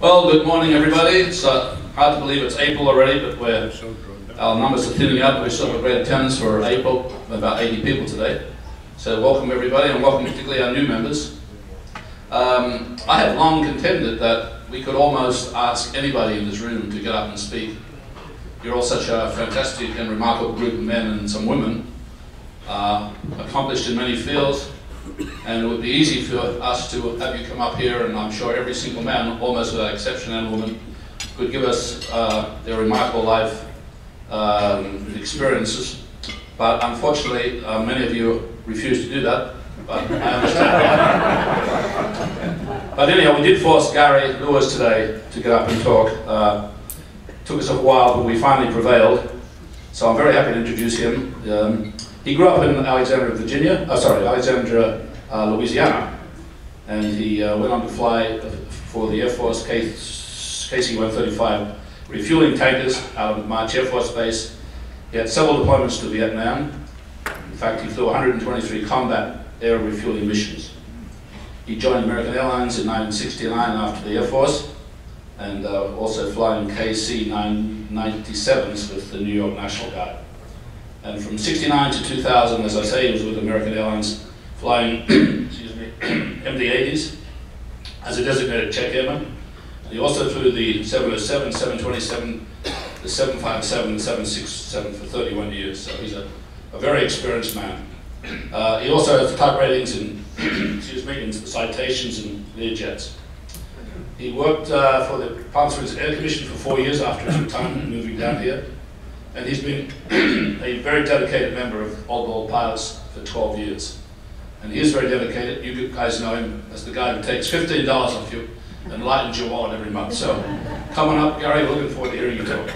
Well, good morning, everybody. It's uh, hard to believe it's April already, but we're, our numbers are thinning out. We still have a great attendance for April, about 80 people today. So welcome, everybody, and welcome particularly our new members. Um, I have long contended that we could almost ask anybody in this room to get up and speak. You're all such a fantastic and remarkable group of men and some women, uh, accomplished in many fields, and it would be easy for us to have you come up here, and I'm sure every single man, almost without exception, and woman, could give us uh, their remarkable life um, experiences. But unfortunately, uh, many of you refuse to do that, but I understand. but anyhow, we did force Gary Lueders today to get up and talk. Uh, took us a while, but we finally prevailed. So I'm very happy to introduce him. Um, he grew up in Alexandria, Virginia, oh, sorry, Alexandria, Louisiana, and he uh, went on to fly for the Air Force KC-135 refueling tankers out of March Air Force Base. He had several deployments to Vietnam. In fact, he flew 123 combat air refueling missions. He joined American Airlines in 1969 after the Air Force, and uh, also flying KC-97s with the New York National Guard. And from 69 to 2000, as I say, he was with American Airlines flying excuse me, MD-80s as a designated check airman. And he also flew the 707, 727, the 757, 767 for 31 years. So he's a, a very experienced man. Uh, he also has type ratings in, excuse me, in citations and Learjets. He worked uh, for the Palm Springs Air Commission for four years after his retirement, moving down here. And he's been a very dedicated member of Old Bold Pilots for 12 years. And he is very dedicated. You guys know him as the guy who takes $15 off you and lightens your wallet every month. So come on up, Gary. We're looking forward to hearing you talk.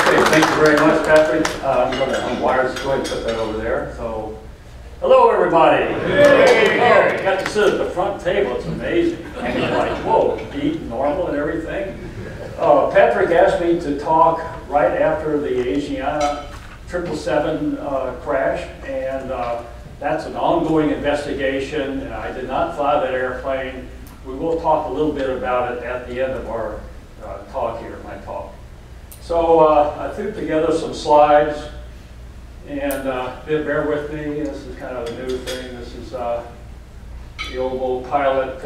Okay, thank you very much, Patrick. Uh, I'm going to unwire this. Go ahead and put that over there. So Hello, everybody. Hey. Oh, got to sit at the front table. It's amazing. And you're like, whoa, eat normal and everything. Uh, Patrick asked me to talk right after the Asiana 777 uh, crash, and uh, that's an ongoing investigation. I did not fly that airplane. We will talk a little bit about it at the end of our uh, talk here, my talk. So uh, I threw together some slides and uh, bear with me, this is kind of a new thing. This is uh, the old, old pilot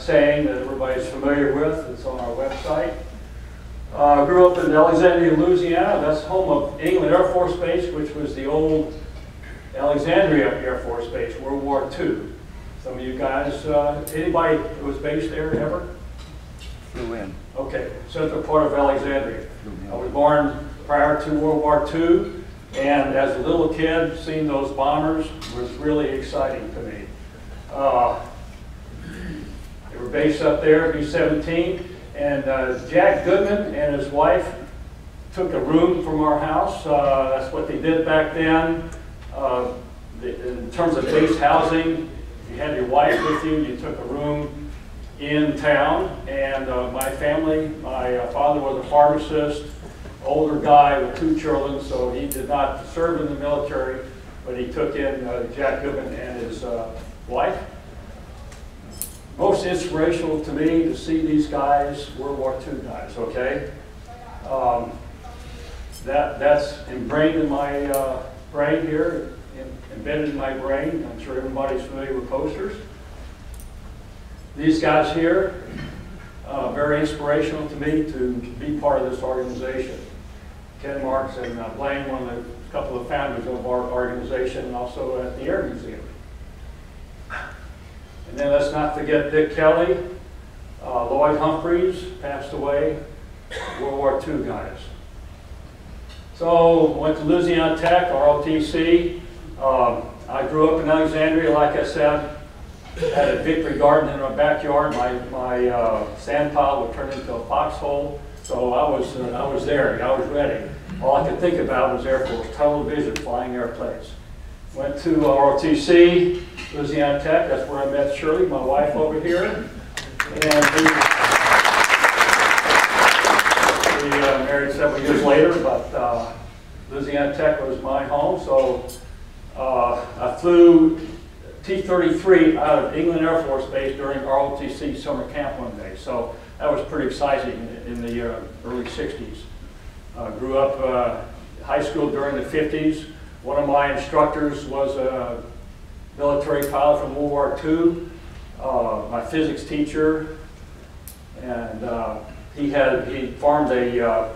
saying that everybody's familiar with. It's on our website. Uh, grew up in Alexandria, Louisiana. That's home of England Air Force Base, which was the old Alexandria Air Force Base, World War II. Some of you guys, uh, anybody who was based there ever? Flew in. Okay, central part of Alexandria. I was born prior to World War II. And as a little kid, seeing those bombers was really exciting to me. Uh, they were based up there, B-17, and uh, Jack Goodman and his wife took a room from our house. Uh, that's what they did back then. Uh, in terms of base housing, if you had your wife with you, you took a room in town. And uh, my family, my uh, father was a pharmacist, older guy with two children, so he did not serve in the military, but he took in uh, Jack Goodman and his wife. Most inspirational to me to see these guys, World War II guys, okay? Um, that, that's ingrained in my uh, brain here, in, embedded in my brain. I'm sure everybody's familiar with posters. These guys here, uh, very inspirational to me to be part of this organization. Ken Marks and uh, Blaine, one of the couple of founders of our organization, and also at the Air Museum. And then let's not forget Dick Kelly, uh, Lloyd Humphreys passed away, World War II guys. So went to Louisiana Tech, ROTC. Um, I grew up in Alexandria, like I said, had a victory garden in my backyard. My, my uh, sand pile would turn into a foxhole. So I was, uh, I was there, I was ready. All I could think about was Air Force, television, flying airplanes. Went to ROTC, Louisiana Tech, that's where I met Shirley, my wife over here. And we, we uh, married several years later, but uh, Louisiana Tech was my home, so uh, I flew T-33 out of England Air Force Base during ROTC summer camp one day. So that was pretty exciting in, the uh, early 60s. Uh, grew up uh, high school during the 50s. One of my instructors was a military pilot from World War II. Uh, my physics teacher, and uh, he had he formed a uh,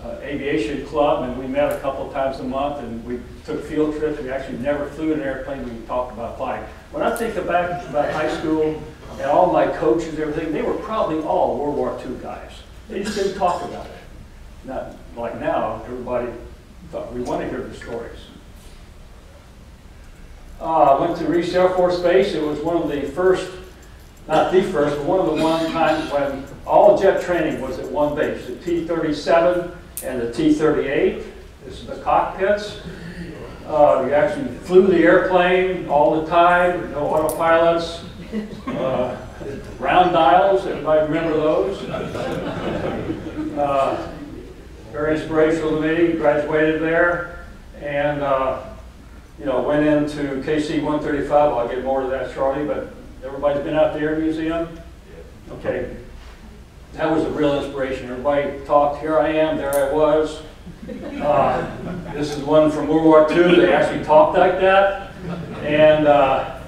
uh, aviation club, and we met a couple of times a month, and we took field trips. We actually never flew in an airplane. We talked about flying. When I think back about high school and all my coaches, and everything, they were probably all World War II guys. They just didn't talk about it. Not like now, everybody thought we want to hear the stories. Uh, went to Reese Air Force Base. It was one of the first, not the first, but one of the one times when all jet training was at one base, the T-37 and the T-38. This is the cockpits. Uh, you actually flew the airplane all the time, no autopilots, uh, round dials, everybody remember those? Uh, very inspirational to me, graduated there, and uh, you know, went into KC 135. I'll get more to that shortly, but everybody's been out to the Air Museum? Okay. That was a real inspiration. Everybody talked, here I am, there I was. Uh, this is one from World War II. They actually talked like that. And uh,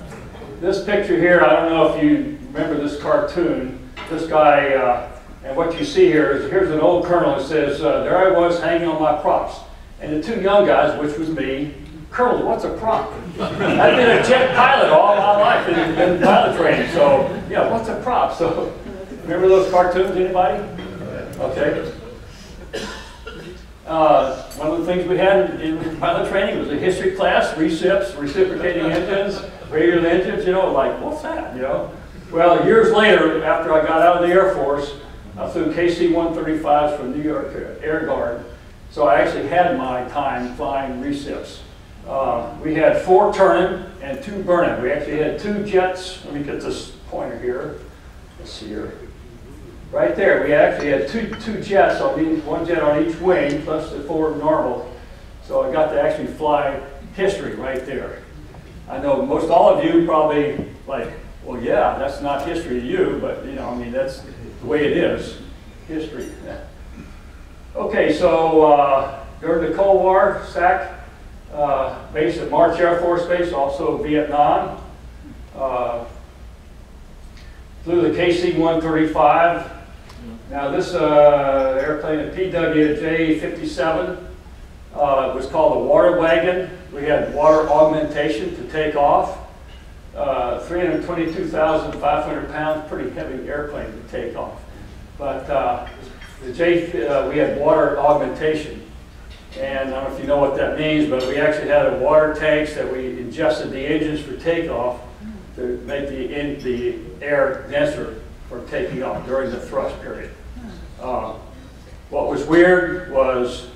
this picture here, I don't know if you remember this cartoon. This guy, uh, and what you see here is here's an old colonel that says, uh, there I was hanging on my props. And the two young guys, which was me, Colonel, what's a prop? I've been a jet pilot all my life in, in pilot training, so yeah, what's a prop? So remember those cartoons, anybody? Okay. Uh, one of the things we had in pilot training was a history class, recips, reciprocating engines, radial engines, you know, like, what's that, you know? Well, years later, after I got out of the Air Force, I flew KC-135s from New York Air Guard, so I actually had my time flying recips. Uh, we had four turning and two burning. We actually had two jets. Let me get this pointer here. Let's see here. Right there, we actually had two, two jets on each, one jet on each wing, plus the four normal. So I got to actually fly history right there. I know most all of you probably like, well, yeah, that's not history to you, but you know, I mean, that's the way it is, history. Okay, so uh, during the Cold War, SAC uh, based at March Air Force Base, also Vietnam. Uh, flew the KC-135. Now this uh, airplane, a PWJ-57, uh, was called the water wagon. We had water augmentation to take off. Uh, 322,500 pounds, pretty heavy airplane to take off. But uh, the J, we had water augmentation. And I don't know if you know what that means, but we actually had a water tanks that we ingested the engines for takeoff to make the, in, the air denser for taking off during the thrust period. Uh, what was weird was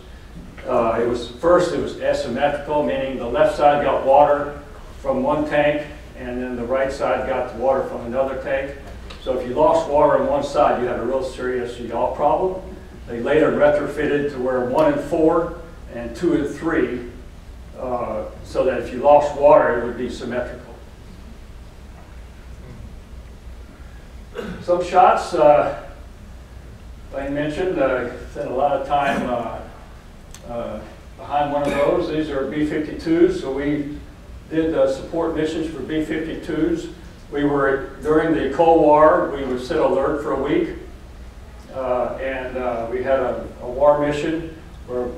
uh, it was first it was asymmetrical, meaning the left side got water from one tank and then the right side got the water from another tank. So if you lost water on one side, you had a real serious yaw problem. They later retrofitted to where one and four and two and three, uh, so that if you lost water, it would be symmetrical. Some shots, uh, I mentioned, uh, spent a lot of time uh, uh, behind one of those. These are B-52s, so we did support missions for B-52s. We were, during the Cold War, we would sit alert for a week, uh, and uh, we had a, a war mission where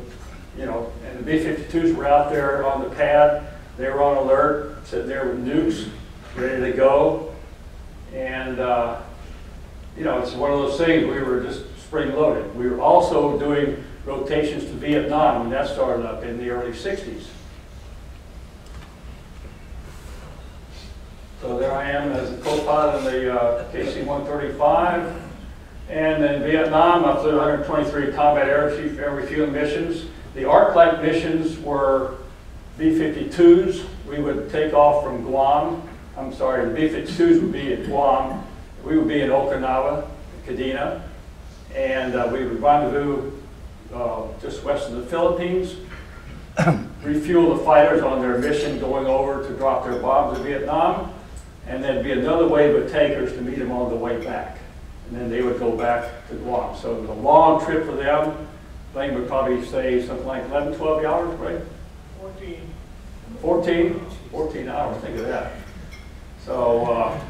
you know, and the B-52s were out there on the pad. They were on alert, sitting there with nukes, ready to go. And, uh, you know, it's one of those things, we were just spring-loaded. We were also doing rotations to Vietnam when that started up in the early 60s. So there I am as a co-pilot in the uh, KC-135. And in Vietnam, I flew 123 combat air, air refueling missions. The Arc Light missions were B-52s. We would take off from Guam. I'm sorry, the B-52s would be at Guam. We would be in Okinawa, Kadena, and uh, we would rendezvous uh, just west of the Philippines. refuel the fighters on their mission going over to drop their bombs in Vietnam. And then be another wave of tankers to meet them on the way back. And then they would go back to Guam. So it was a long trip for them. Thing would probably say something like 11, 12 hours, right? 14. 14? 14 hours, think of that. So, uh,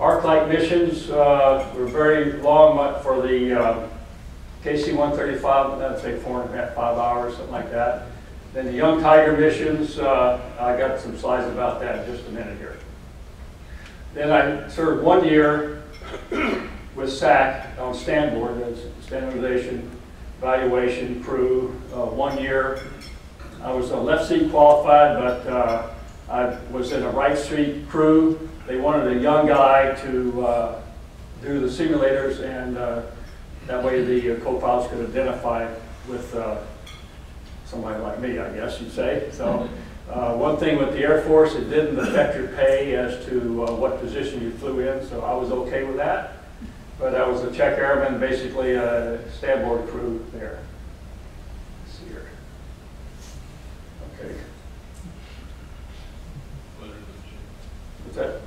Arc-light missions, uh, were very long for the, uh, KC-135, that'd say four and a half, five hours, something like that. Then the Young Tiger missions, uh, I got some slides about that in just a minute here. Then I served one year with SAC on stand board, that's standardization, evaluation, crew, uh, one year. I was a left seat qualified, but uh, I was in a right seat crew. They wanted a young guy to uh, do the simulators, and that way the co-pilots could identify with somebody like me, I guess you'd say. So, uh, one thing with the Air Force, it didn't affect your pay as to uh, what position you flew in, so I was okay with that. But I was a check airman, basically a standboard crew there. Let's see here. Okay, what's that?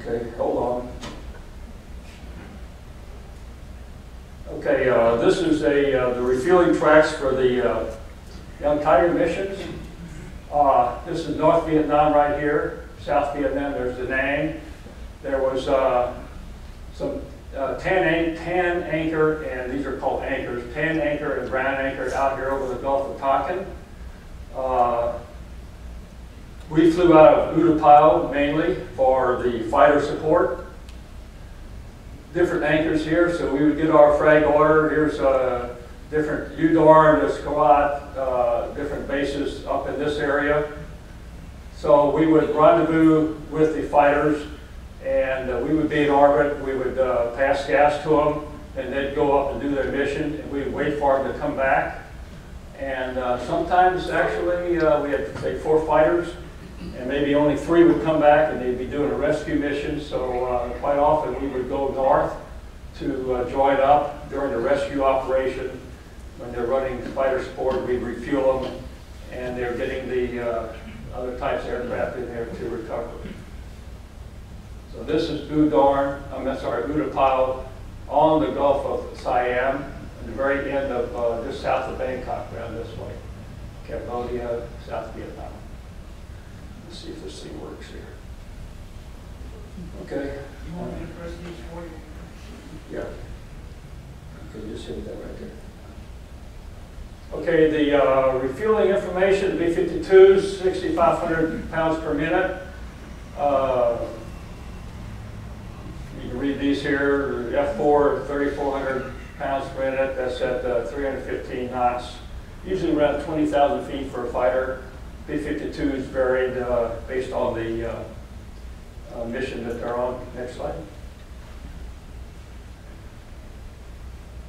Okay, hold on. Okay, uh, this is a, uh, the refueling tracks for the uh, Young Tiger missions. Uh, This is North Vietnam right here, South Vietnam, there's Da Nang. There was uh, some uh, tan an- tan anchor, and these are called anchors, tan anchor and brown anchor out here over the Gulf of Tonkin. Uh, we flew out of Utapao mainly for the fighter support. Different anchors here, so we would get our flag order. Here's a different Udorn, there's Korat, uh, different bases up in this area. So we would rendezvous with the fighters, and uh, we would be in orbit. We would uh, pass gas to them, and they'd go up and do their mission, and we'd wait for them to come back. And uh, sometimes, actually, uh, we had, say, four fighters, and maybe only three would come back and they'd be doing a rescue mission. So uh, quite often we would go north to join up during the rescue operation. When they're running fighter support, we'd refuel them and they're getting the uh, other types of aircraft in there to recover. So this is Udorn, I'm sorry, Utapao on the Gulf of Siam, at the very end of uh, just south of Bangkok, around this way. Cambodia, South Vietnam. Let's see if this thing works here. Okay. You want me to press these for you? Yeah. Okay, just hit that right there. Okay, the uh, refueling information, the B-52s, 6,500 pounds per minute. Uh, You can read these here, F4, 3,400 pounds per minute, that's at uh, 315 knots. Usually around 20,000 feet for a fighter. B-52s varied uh, based on the uh, uh, mission that they're on. Next slide.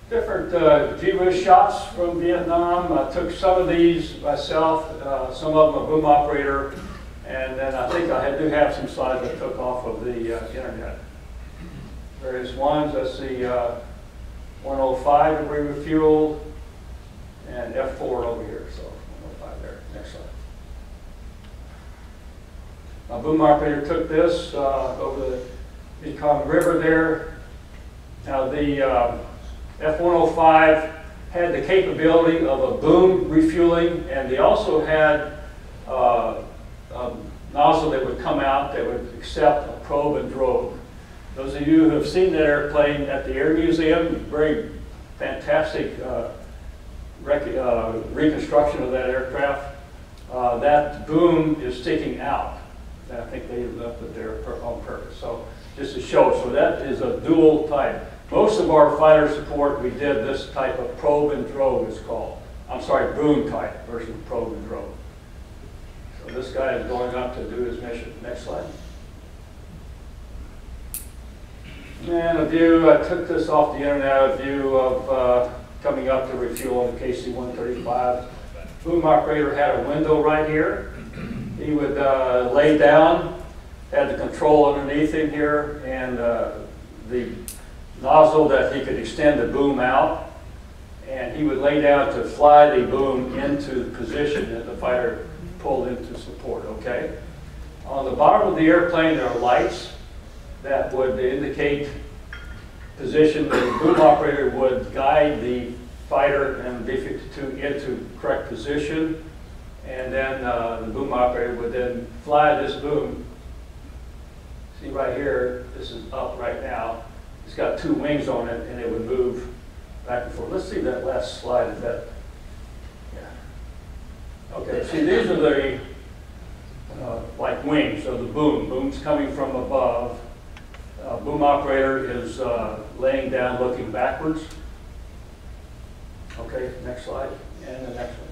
Different uh, shots from Vietnam. I took some of these myself, uh, some of them a boom operator, and then I think I do have some slides I took off of the uh, internet. Various ones, that's the uh, 105 that we refueled, and F4 over here, so 105 there. Next slide. My boom operator took this uh, over the Mekong River there. Now the um, F-105 had the capability of a boom refueling, and they also had uh, a nozzle that would come out that would accept a probe and drogue. Those of you who have seen that airplane at the Air Museum, very fantastic uh, uh, reconstruction of that aircraft. Uh, that boom is sticking out. I think they left it there on purpose. So just to show, so that is a dual type. Most of our fighter support, we did this type of probe and drogue, it's called. I'm sorry, boom type versus probe and drogue. So this guy is going up to do his mission. Next slide. And a view, I took this off the internet, a view of uh, coming up to refuel on the KC-135. Boom operator had a window right here. He would uh, lay down, had the control underneath him here, and uh, the nozzle that he could extend the boom out, and he would lay down to fly the boom into the position that the fighter pulled into support, okay? On the bottom of the airplane, there are lights that would indicate position. The boom operator would guide the fighter and B-52 into correct position, and then uh, the boom operator would then fly this boom. See right here, this is up right now. It's got two wings on it, and it would move back and forth. Let's see that last slide, is that, yeah. Okay, see, these are the, uh, like wings, so the boom, boom's coming from above. Uh, Boom operator is uh, laying down, looking backwards. Okay, next slide, and the next one.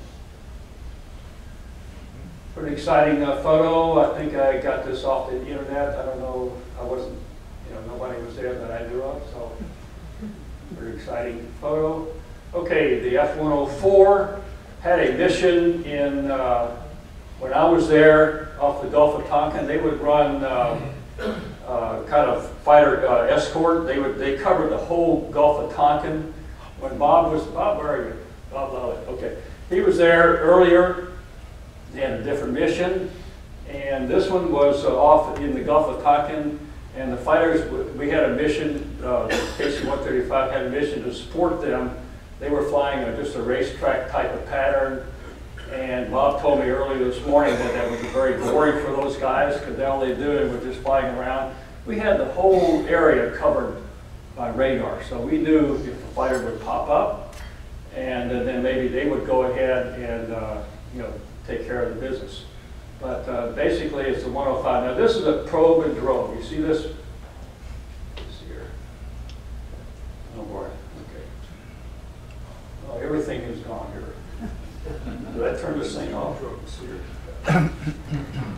Pretty exciting uh, photo. I think I got this off the internet. I don't know, I wasn't, know, nobody was there that I knew of, so very exciting photo. Okay, the F-104 had a mission in, uh, when I was there off the Gulf of Tonkin, they would run uh, uh, kind of fighter uh, escort. They would, they covered the whole Gulf of Tonkin. When Bob was, Bob, where are you? Bob Lally, okay. He was there earlier, had a different mission, and this one was uh, off in the Gulf of Tonkin, and the fighters, we had a mission, uh, KC-135 had a mission to support them. They were flying a- just a racetrack type of pattern, and Bob told me earlier this morning that that would be very boring for those guys, because all they do was just flying around. We had the whole area covered by radar, so we knew if a fighter would pop up, and then maybe they would go ahead and, uh, you know, take care of the business. But uh, basically, it's the 105. Now, this is a probe and drogue. You see this? This here. Oh, boy, okay. Oh, everything is gone here. Did I turn this thing off? Okay.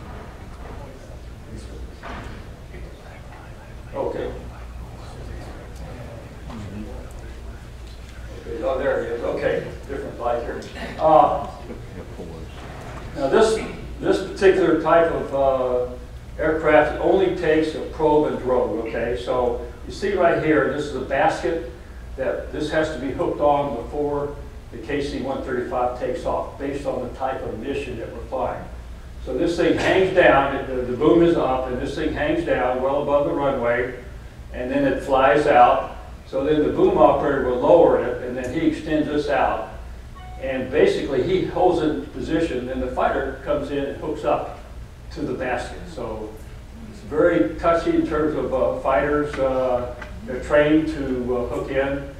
Okay, oh, there it is, okay, different light here. Uh, Now, this, this particular type of uh, aircraft only takes a probe and drogue, okay? So you see right here, this is a basket that this has to be hooked on before the KC-135 takes off, based on the type of mission that we're flying. So this thing hangs down, the, the boom is up, and this thing hangs down well above the runway, and then it flies out. So then the boom operator will lower it, and then he extends this out. And basically, he holds it in position, and the fighter comes in and hooks up to the basket. So it's very touchy in terms of uh, fighters, uh, they're trained to uh, hook in.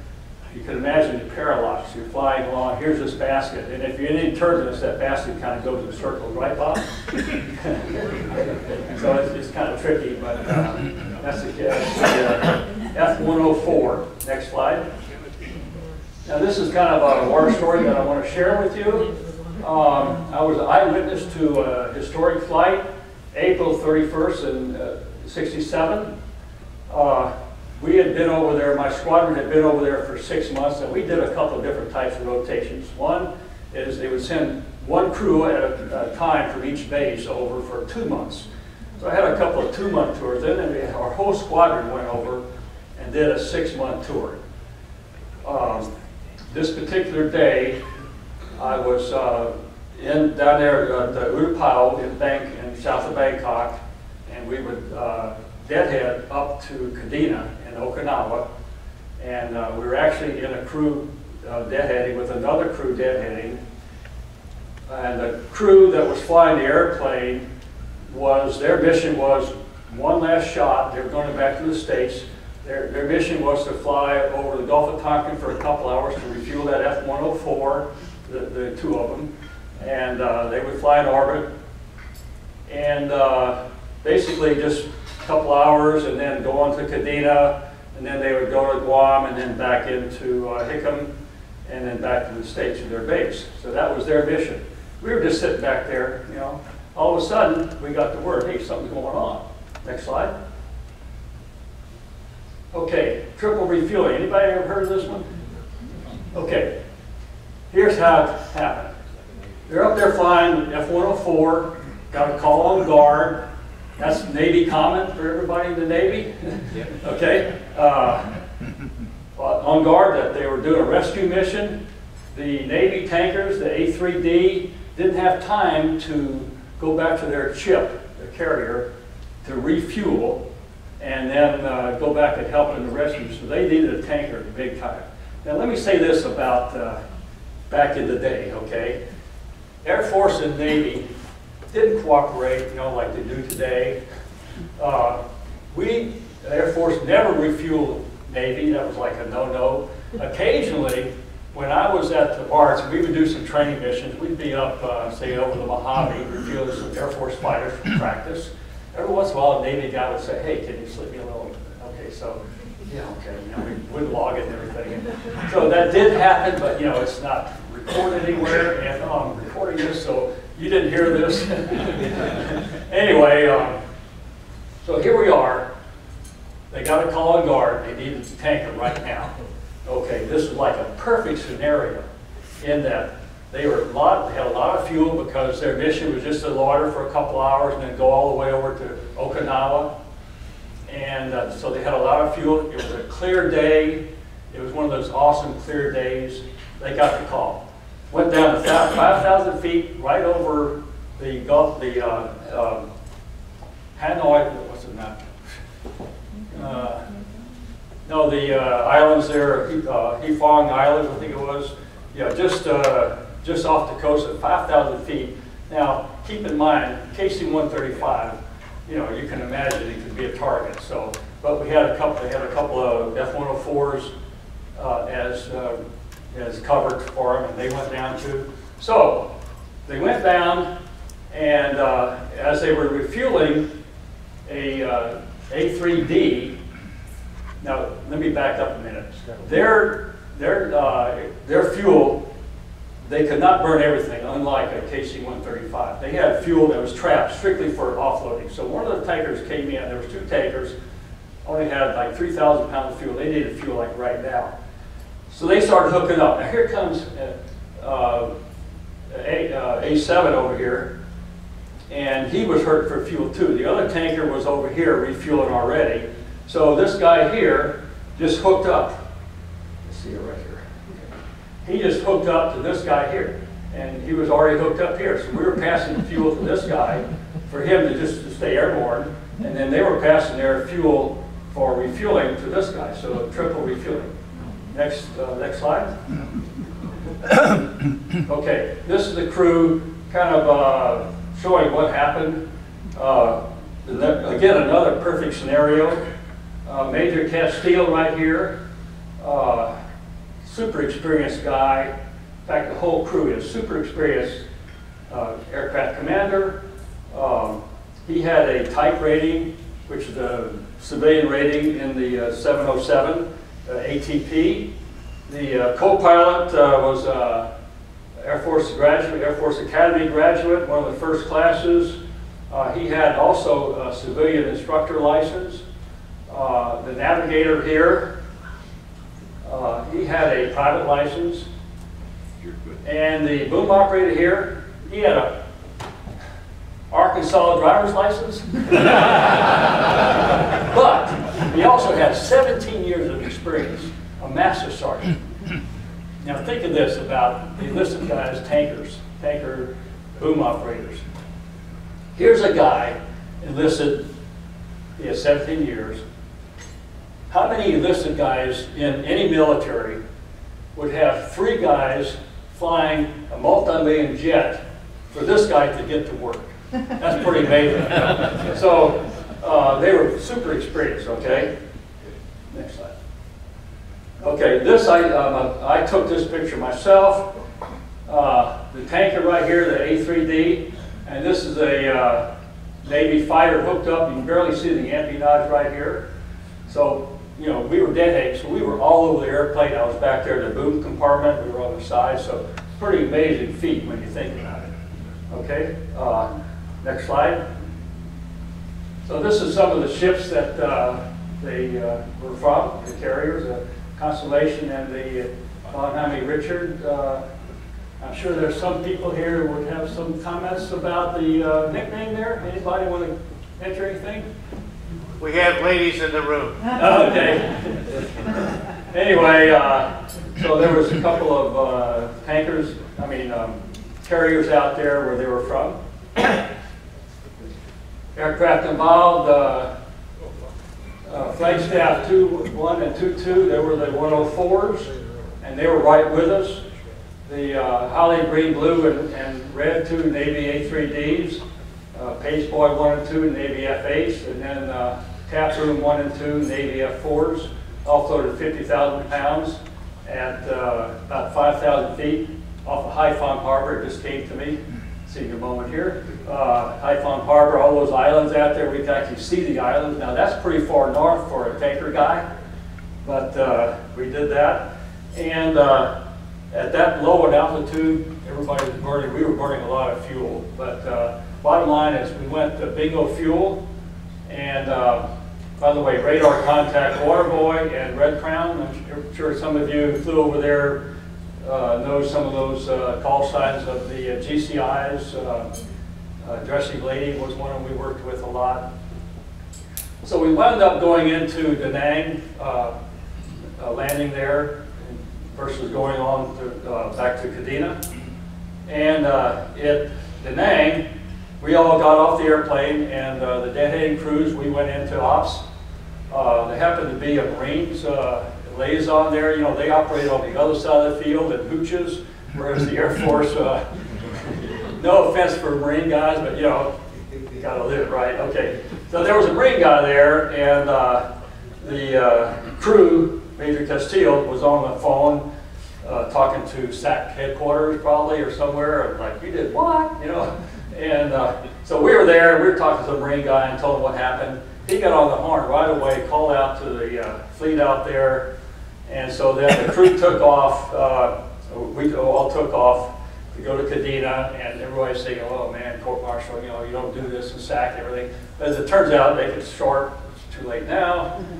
You can imagine the parallax, you're flying along, here's this basket, and if you're in any turbulence, that basket kind of goes in circles, right, Bob? So it's, it's kind of tricky, but uh, that's the, uh, F-104. Next slide. Now, this is kind of a war story that I want to share with you. Um, I was an eyewitness to a historic flight, April 31st in uh, 67. Uh, we had been over there, my squadron had been over there for six months, and we did a couple of different types of rotations. One is they would send one crew at a, a time from each base over for two months. So I had a couple of two-month tours, and then we, our whole squadron went over and did a six-month tour. Um, this particular day, I was uh, in down there at the Utapao in Bank in south of Bangkok, and we would uh, deadhead up to Kadena in Okinawa, and uh, we were actually in a crew uh, deadheading with another crew deadheading, and the crew that was flying the airplane was their mission was one last shot. They were going back to the states. Their, their mission was to fly over the Gulf of Tonkin for a couple hours to refuel that F-104, the, the two of them, and uh, they would fly in orbit. And uh, basically just a couple hours and then go on to Kadena, and then they would go to Guam and then back into uh, Hickam, and then back to the States to their base. So that was their mission. We were just sitting back there, you know. All of a sudden, we got the word, hey, something's going on. Next slide. Okay, triple refueling. Anybody ever heard of this one? Okay, here's how it happened. They're up there flying F-104, got a call on guard, That's Navy common for everybody in the Navy? Okay? Uh, On guard, that they were doing a rescue mission. The Navy tankers, the A3D, didn't have time to go back to their ship, their carrier, to refuel and then uh, go back and help in the rescue. So they needed a tanker big time. Now, let me say this about uh, back in the day, okay? Air Force and Navy didn't cooperate, you know, like they do today. Uh, we, Air Force never refueled Navy, that was like a no-no. Occasionally, when I was at the Barts, we would do some training missions. We'd be up, uh, say, over the Mojave, refueling some Air Force fighters for practice. Every once in a while, a Navy guy would say, hey, can you slip me a little? Okay, so, yeah, okay, you know, we would log it and everything. So that did happen, but, you know, it's not recorded anywhere, and oh, I'm recording this, so you didn't hear this. Anyway, um, so here we are. They got a call on guard, they needed a tanker right now. Okay, this is like a perfect scenario in that they were a lot, they had a lot of fuel because their mission was just to lauder for a couple hours and then go all the way over to Okinawa. And uh, so they had a lot of fuel. It was a clear day. It was one of those awesome clear days. They got the call. Went down 5,000 feet right over the Gulf, the uh, um, Hanoi, what's it now? Uh, no, the uh, islands there, uh, Haiphong Islands, I think it was. Yeah, just uh, just off the coast at 5,000 feet. Now, keep in mind, KC-135, you know, you can imagine it could be a target. So, but we had a couple. They had a couple of F-104s uh, as uh, as covered for them, and they went down too. So, they went down, and uh, as they were refueling a uh, A3D. Now, let me back up a minute. Their, their, uh, their fuel, they could not burn everything, unlike a KC-135. They had fuel that was trapped strictly for offloading. So one of the tankers came in, there was two tankers, only had like 3,000 pounds of fuel. They needed fuel like right now. So they started hooking up. Now here comes uh, uh, A, uh, A7 over here, and he was hurt for fuel too. The other tanker was over here refueling already. So this guy here just hooked up. Let's see it right here. He just hooked up to this guy here, and he was already hooked up here. So we were passing fuel to this guy for him to just to stay airborne, and then they were passing their fuel for refueling to this guy. So triple refueling. Next, uh, next slide. Okay, this is the crew kind of uh, showing what happened. Uh, Again, another perfect scenario. Uh, Major Casteel right here, uh, super experienced guy. In fact, the whole crew is super experienced uh, aircraft commander. Um, He had a type rating, which is the civilian rating in the uh, 707 uh, ATP. The uh, co-pilot uh, was uh, Air Force graduate, Air Force Academy graduate, one of the first classes. Uh, he had also a civilian instructor license. Uh, the navigator here, uh, he had a private license. And the boom operator here, he had a Arkansas driver's license. but he also had 17 years experience, a master sergeant. Now think of this about the enlisted guys, tankers, tanker boom operators. Here's a guy enlisted, he has 17 years. How many enlisted guys in any military would have three guys flying a multi-million jet for this guy to get to work? That's pretty amazing. So uh, they were super experienced, okay? Next slide. Okay, this, I, um, I took this picture myself. Uh, the tanker right here, the A3D, and this is a uh, Navy fighter hooked up. You can barely see the empennage right here. So, you know, we were dead heads, so we were all over the airplane. I was back there in the boom compartment. We were on the side, so pretty amazing feat when you think about it. Okay, uh, next slide. So this is some of the ships that uh, they uh, were from, the carriers. Uh, Constellation and the Bon Homme Richard. Uh, I'm sure there's some people here who would have some comments about the uh, nickname there. Anybody want to enter anything? We have ladies in the room. Okay. Anyway, uh, so there was a couple of uh, tankers, I mean, um, carriers out there where they were from. Aircraft involved, uh, Flagstaff 2-1 and 2-2, they were the 104s, and they were right with us. The uh, Holly Green Blue and, and Red 2 Navy A3Ds, uh, Pace Boy 1 and 2 Navy F8s, and then uh, Tap Room 1 and 2 Navy F4s, all floated 50,000 pounds at uh, about 5,000 feet off of Haiphong Harbor. It just came to me. See your moment here. Uh, Haiphong Harbor, all those islands out there, we can actually see the islands. Now that's pretty far north for a tanker guy, but uh, we did that. And uh, at that low an altitude, everybody was burning, we were burning a lot of fuel. But uh, bottom line is we went to bingo fuel. And uh, by the way, radar contact Waterboy and Red Crown, I'm sure some of you flew over there uh, know some of those uh, call signs of the uh, GCIs. Dressing Lady was one we worked with a lot. So we wound up going into Da Nang, landing there versus going on to, back to Kadena. And at Da Nang, we all got off the airplane and uh, the deadheading crews, we went into ops. Uh, There happened to be a Marines uh, liaison there, you know, they operate on the other side of the field at Hooches, whereas the Air Force, uh, no offense for Marine guys, but you know, you gotta live, right? Okay. So there was a Marine guy there and uh, the uh, crew, Major Casteel, was on the phone uh, talking to SAC headquarters probably or somewhere, and like, you did what, you know? And uh, so we were there, we were talking to the Marine guy and told him what happened. He got on the horn right away, called out to the uh, fleet out there, and so then the crew took off, uh, we all took off to go to Kadena, and everybody's saying, oh man, court martial, you know, you don't do this and SAC and everything. As it turns out, make it short, it's too late now.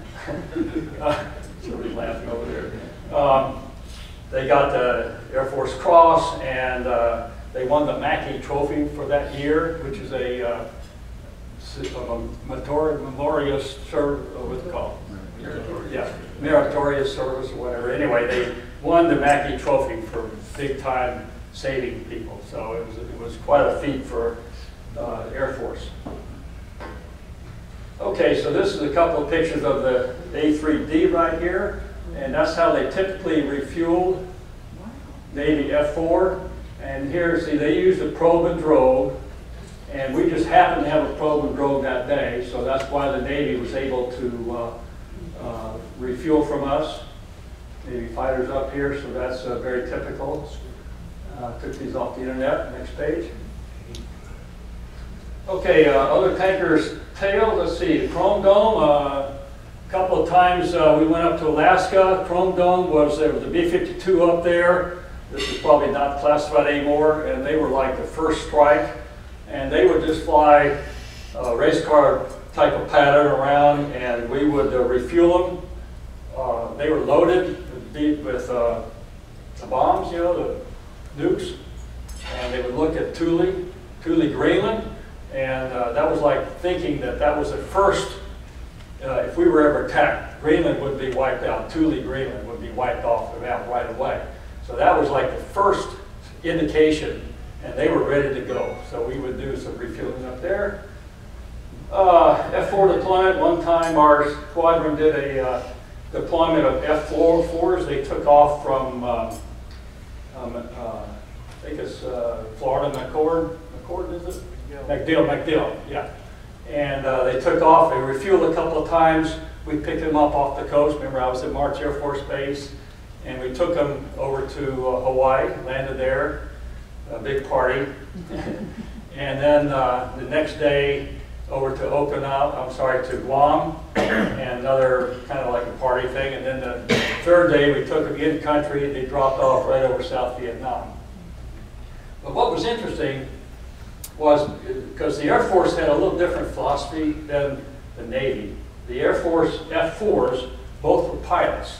Uh, Somebody's laughing over there. Um, they got the Air Force Cross and uh, they won the Mackay Trophy for that year, which is a, uh, a memorial- service, what's it called? Yeah, meritorious service or whatever. Anyway, they won the Mackay Trophy for big time saving people. So it was, it was quite a feat for uh, Air Force. Okay, so this is a couple of pictures of the A3D right here, and that's how they typically refueled Navy F4. And here, see, they used a probe and drogue, and we just happened to have a probe and drogue that day, so that's why the Navy was able to uh, uh, refuel from us. Maybe fighters up here, so that's uh, very typical. Uh, Took these off the internet, next page. Okay, uh, other tankers tail, let's see, Chrome Dome, uh, a couple of times uh, we went up to Alaska. Chrome Dome was, there was a B-52 up there. This is probably not classified anymore, and they were like the first strike. And they would just fly race car type of pattern around, and we would uh, refuel them. Uh, They were loaded with uh, the bombs, you know, the nukes. And they would look at Thule, Thule, Greenland, and that was like thinking that that was the first, if we were ever attacked, Greenland would be wiped out, Thule, Greenland would be wiped off the map right away. So that was like the first indication, and they were ready to go. So we would do some refueling up there. Uh, F4 deployment, one time our squadron did a uh, deployment of F4s. They took off from, um, um, uh, I think it's uh, Florida, McCord, McCord is it? MacDill, MacDill, yeah. And uh, they took off, they refueled a couple of times. We picked them up off the coast. Remember, I was at March Air Force Base. And we took them over to uh, Hawaii, landed there, a big party. And then uh, the next day, over to Okinawa, I'm sorry, to Guam, and another kind of like a party thing. And then the third day, we took them in country, and they dropped off right over South Vietnam. But what was interesting was, because the Air Force had a little different philosophy than the Navy. The Air Force F-4s, both were pilots.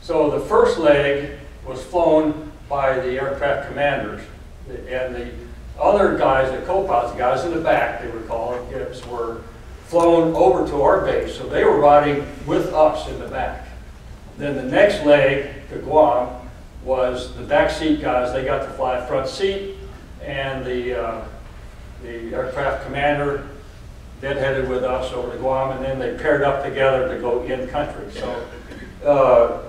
So the first leg was flown by the aircraft commanders. And the other guys, the co-pilots, the guys in the back, they were called, GIBs, were flown over to our base, so they were riding with us in the back. Then the next leg to Guam was the back seat guys, they got to fly front seat, and the, uh, the aircraft commander then headed with us over to Guam, and then they paired up together to go in country. So, uh,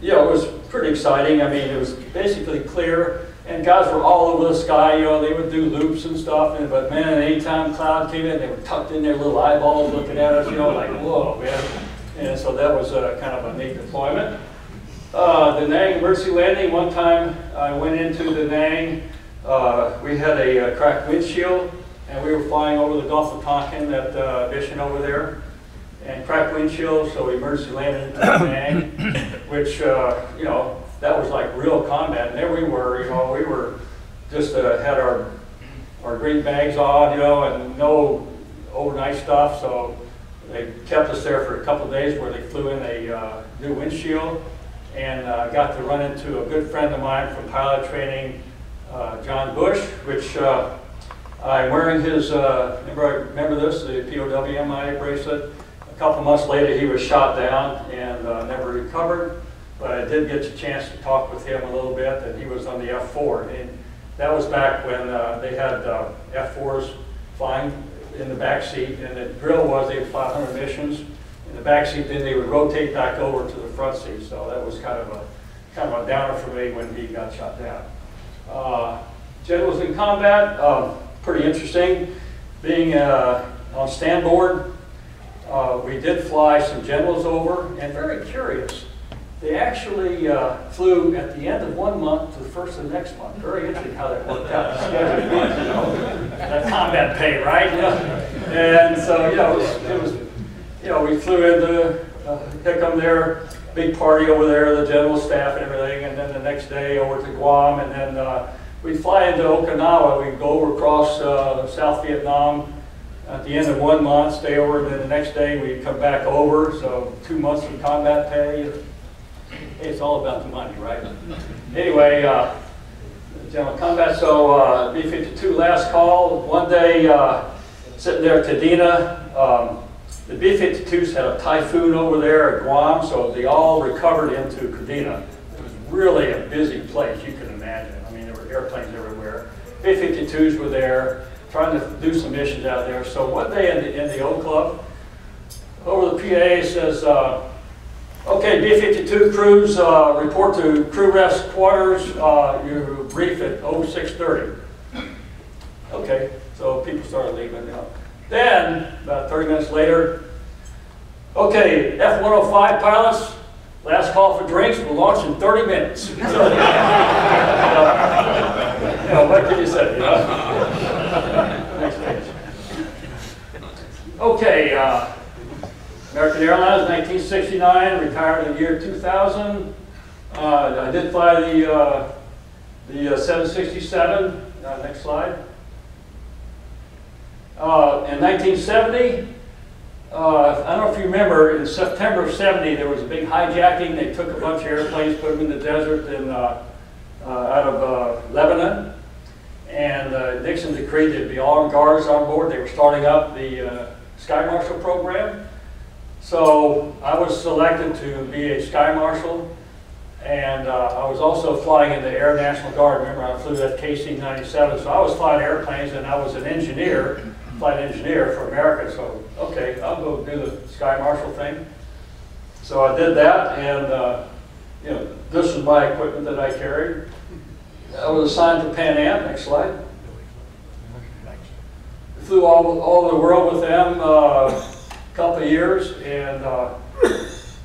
you know, it was pretty exciting. I mean, it was basically clear, and guys were all over the sky. You know, they would do loops and stuff. And but man, anytime cloud came in, they were tucked in their little eyeballs looking at us. You know, like whoa, man. And so that was a, kind of a neat deployment. Uh, Da Nang Mercy landing. One time I went into Da Nang. Uh, we had a, uh cracked windshield, and we were flying over the Gulf of Tonkin that uh, mission over there, and cracked windshield. So we emergency landed in Da Nang, which uh, you know that was like real combat. And there we were. You know, we were just uh, had our our green bags on, you know, and no overnight stuff. So they kept us there for a couple of days where they flew in a uh, new windshield and uh, got to run into a good friend of mine from pilot training, uh, John Bush, which uh, I'm wearing his, uh, remember, remember this, the POW/MIA bracelet? A couple months later, he was shot down and uh, never recovered, but I did get a chance to talk with him a little bit, and he was on the F-4. And that was back when uh, they had uh, F-4s flying in the back seat, and the drill was they had 500 missions in the back seat, then they would rotate back over to the front seat. So that was kind of a kind of a downer for me when he got shot down. Uh, generals in combat, um, pretty interesting. Being uh, on stand board, uh, we did fly some generals over, and very curious. They actually uh, flew at the end of one month to the first of the next month. Very interesting how that worked out. You know, that combat pay, right? You know? And so, you know, it was, it was you know, we flew into uh, Hickam there, big party over there, the general staff and everything, and then the next day over to Guam, and then uh, we'd fly into Okinawa. We'd go over across uh, South Vietnam at the end of one month, stay over, and then the next day we'd come back over. So two months of combat pay. It's all about the money, right? Anyway, uh, general combat. So uh, B-52 last call. One day, uh, sitting there at Kadena. Um, the B-52s had a typhoon over there at Guam, so they all recovered into Kadena. It was really a busy place, you can imagine. I mean, there were airplanes everywhere. B-52s were there, trying to do some missions out there. So one day in the, in the O Club, over the PA says, uh, okay, B-52 crews, uh, report to crew rest quarters. Uh, you brief at 0630. Okay, so people started leaving. Know. Then, about 30 minutes later, okay, F-105 pilots, last call for drinks, we'll launch in 30 minutes. So, you know, what can you say, you know? Okay, uh, American Airlines, 1969, retired in the year 2000. Uh, I did fly the, uh, the uh, 767, uh, next slide. Uh, in 1970, uh, I don't know if you remember, in September of 70, there was a big hijacking. They took a bunch of airplanes, put them in the desert in, uh, uh, out of Lebanon. And Nixon decreed there'd be armed guards on board. They were starting up the Sky Marshal program. So I was selected to be a Sky Marshal. And uh, I was also flying in the Air National Guard. Remember, I flew that KC-97. So I was flying airplanes and I was an engineer flight engineer for America, so, okay, I'll go do the Sky Marshal thing. So I did that, and, uh, you know, this is my equipment that I carried. I was assigned to Pan Am, next slide. Flew all, all over the world with them uh, couple of years, and, uh,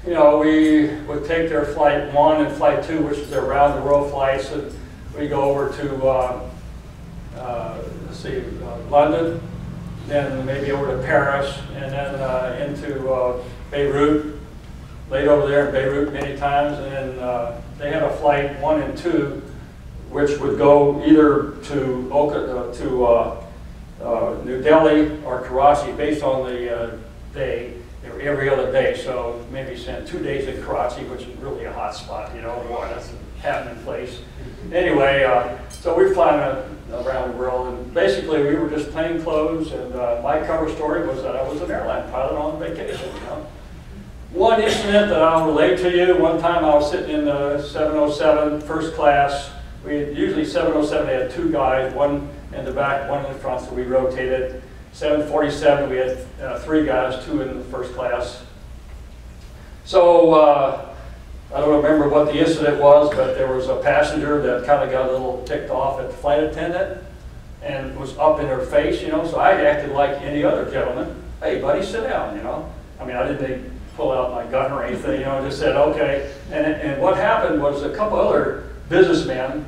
you know, we would take their flight one and flight two, which is their round the world flights, and we go over to, uh, uh, let's see, uh, London, then maybe over to Paris, and then uh, into uh, Beirut. Laid over there in Beirut many times, and then they had a flight one and two, which would go either to Oka, to New Delhi or Karachi, based on the day. Every other day, so maybe spent two days in Karachi, which is really a hot spot. You know, boy, that's a happening place. Anyway, uh, so we were flying around the world, and basically we were just plain clothes, and uh, my cover story was that I was an airline pilot on vacation, you know. One incident that I'll relate to you, one time I was sitting in the 707 first class. We usually 707 they had two guys, one in the back, one in the front, so we rotated. 747 we had uh, three guys, two in the first class. So uh, I don't remember what the incident was, but there was a passenger that kind of got a little ticked off at the flight attendant and was up in her face, you know, so I acted like any other gentleman. Hey, buddy, sit down, you know. I mean, I didn't pull out my gun or anything, you know, I just said, okay. And, and what happened was a couple other businessmen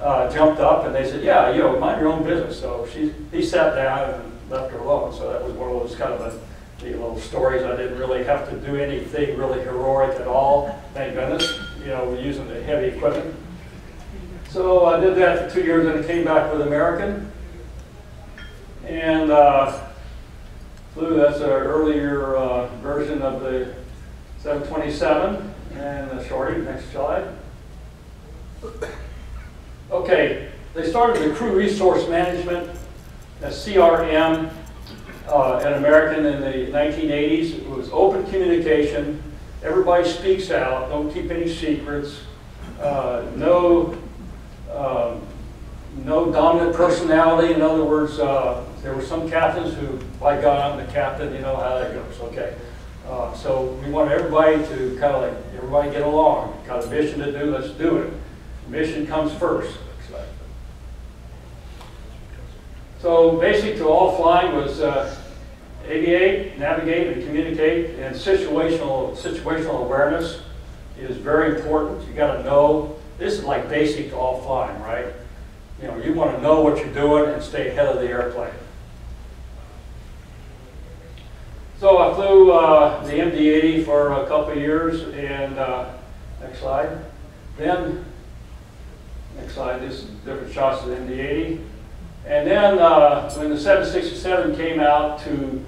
uh, jumped up and they said, yeah, you know, mind your own business. So she, he sat down and left her alone. So that was one of those kind of a, the little stories. I didn't really have to do anything really heroic at all, thank goodness, you know, we're using the heavy equipment. So I did that for two years and came back with American. And uh, flew, that's an earlier uh, version of the 727 and the shorty, next slide. Okay, they started the Crew Resource Management, a CRM, uh, at American in the 1980s. It was open communication. Everybody speaks out. Don't keep any secrets. Uh, no, um, no dominant personality. In other words, uh, there were some captains who, by God, I'm the captain. You know how that goes. Okay. Uh, so we want everybody to kind of like everybody get along. Got a mission to do. Let's do it. Mission comes first. So basic to all flying was uh, aviate, navigate, and communicate, and situational situational awareness is very important. You got to know. This is like basic to all flying, right? You know, you want to know what you're doing and stay ahead of the airplane. So I flew uh, the MD-80 for a couple of years, and uh, next slide. Then, next slide. This is different shots of the MD-80. And then uh, when the 767 came out to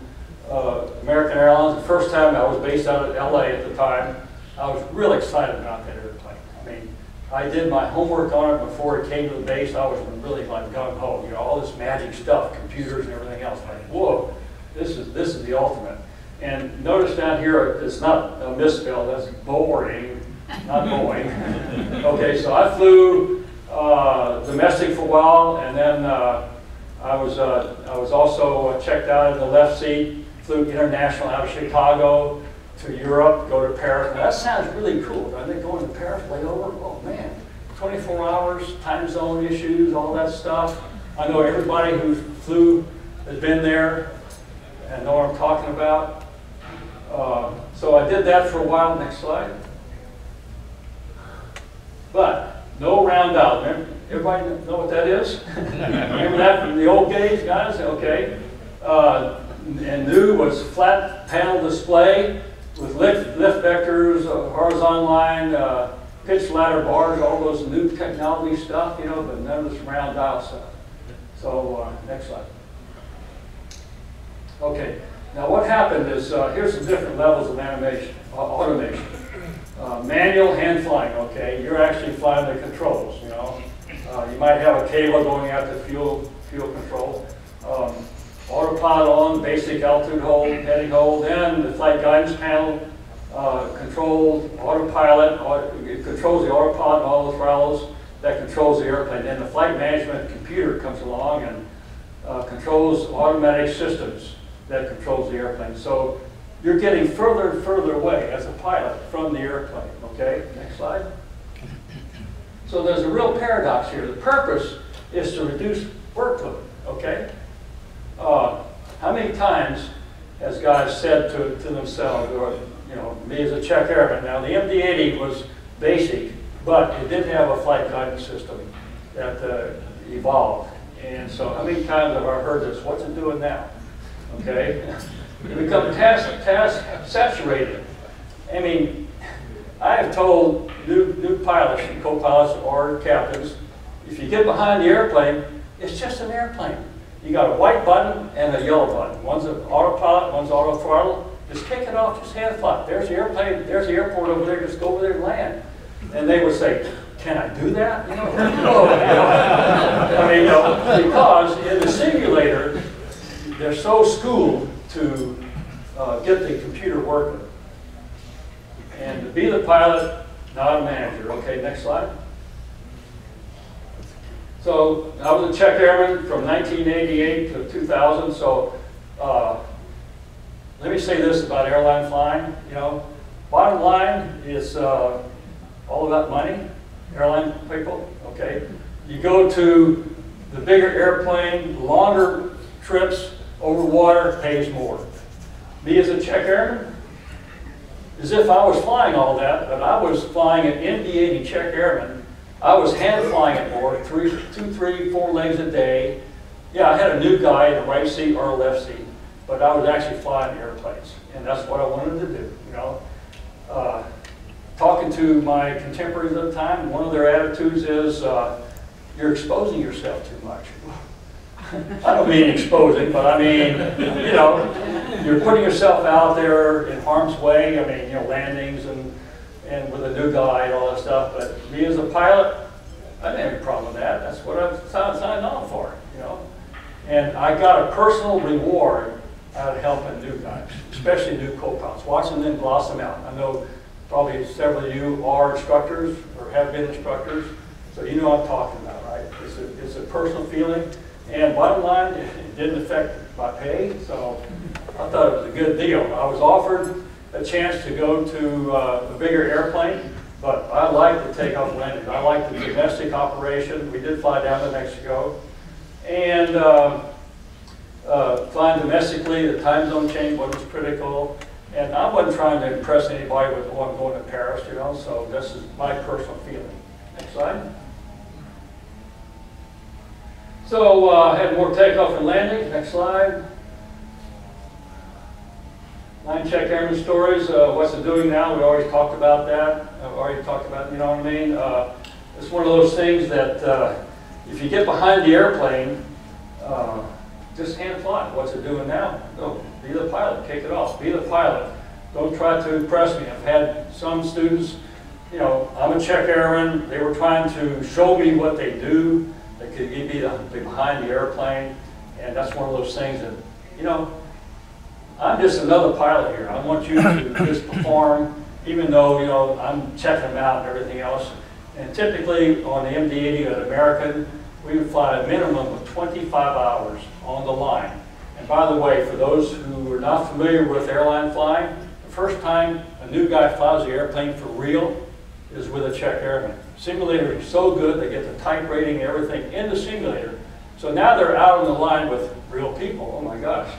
uh, American Airlines, the first time I was based out of LA at the time, I was really excited about that airplane. I mean, I did my homework on it before it came to the base. I was really like gung ho, you know, all this magic stuff, computers and everything else. Like, whoa, this is this is the ultimate. And notice down here, it's not a misspell. That's boring, not Boeing. okay, so I flew uh, domestic for a while, and then uh, I was uh, I was also checked out in the left seat. Flew international out of Chicago to Europe, go to Paris. Now that sounds really cool. I think going to Paris layover. Oh man, 24 hours, time zone issues, all that stuff. I know everybody who flew has been there and know what I'm talking about. Uh, so I did that for a while. Next slide. But no round out. Everybody know what that is? Remember that from the old days, guys? Okay. Uh, and new was flat panel display with lift, lift vectors, uh, horizontal line, uh, pitch ladder bars, all those new technology stuff, you know, but none of this round dial stuff. So uh, next slide. Okay. Now what happened is, uh, here's some different levels of animation, uh, automation. Manual hand flying, okay, you're actually flying the controls, you know. Uh, you might have a cable going out to fuel, fuel control. Um, autopilot on, basic altitude hold, heading hold, then the flight guidance panel, uh, autopilot, auto, it controls the autopilot and all the throttles that controls the airplane. Then the flight management computer comes along and uh, controls automatic systems that controls the airplane. So you're getting further and further away as a pilot from the airplane, okay? Next slide. So there's a real paradox here. The purpose is to reduce workload, okay? Uh, how many times has guys said to, to themselves, or, you know, me as a check airman, now the MD-80 was basic, but it did have a flight guidance system that uh, evolved. And so how many times have I heard this? What's it doing now? Okay? You become task, task saturated. I mean, I have told new, new pilots and co-pilots or captains, if you get behind the airplane, it's just an airplane. You got a white button and a yellow button. One's an autopilot, one's auto throttle. Just kick it off, just hand fly. There's the airplane, there's the airport over there, just go over there and land. And they would say, can I do that? You know, no. I mean, you know, because in the simulator, they're so schooled to uh, get the computer working. And to be the pilot, not a manager. Okay, next slide. So I was a check airman from 1988 to 2000. So uh, let me say this about airline flying. You know, bottom line is uh, all about money. Airline people, okay. You go to the bigger airplane, longer trips over water pays more. Me as a check airman, as if I was flying all that, but I was flying an MD-80 check airman. I was hand flying it more, three, two, three, four legs a day. Yeah, I had a new guy in the right seat or a left seat, but I was actually flying airplanes, and that's what I wanted to do, you know. Uh, talking to my contemporaries at the time, one of their attitudes is, uh, you're exposing yourself too much. I don't mean exposing, but I mean, you know, you're putting yourself out there in harm's way. I mean, you know, landings and, and with a new guy and all that stuff. But me as a pilot, I didn't have a problem with that. That's what I signed on for, you know. And I got a personal reward out of helping new guys, especially new co-pilots, watching them blossom out. I know probably several of you are instructors or have been instructors, so you know I'm talking about, right? It's a, it's a personal feeling. And bottom line, it didn't affect my pay, so I thought it was a good deal. I was offered a chance to go to uh, a bigger airplane, but I like the takeoff landing. I like the domestic operation. We did fly down to Mexico. And uh, uh, flying domestically, the time zone change wasn't critical. And I wasn't trying to impress anybody with, oh, I'm going to Paris, you know, so this is my personal feeling. Next slide. So uh, had more takeoff and landing. Next slide. Line check airman stories. Uh, what's it doing now? We already talked about that. I've already talked about, you know what I mean? Uh, it's one of those things that uh, if you get behind the airplane, uh, just hand fly. What's it doing now? Go. Be the pilot. Kick it off. Be the pilot. Don't try to impress me. I've had some students, you know, I'm a check airman. They were trying to show me what they do. Could be be behind the airplane, and that's one of those things that, you know, I'm just another pilot here. I want you to just perform, even though, you know, I'm checking them out and everything else. And typically on the MD-80 at American, we would fly a minimum of 25 hours on the line. And by the way, for those who are not familiar with airline flying, the first time a new guy flies the airplane for real is with a check airman. Simulator is so good, they get the type rating everything in the simulator. So now they're out on the line with real people, oh my gosh.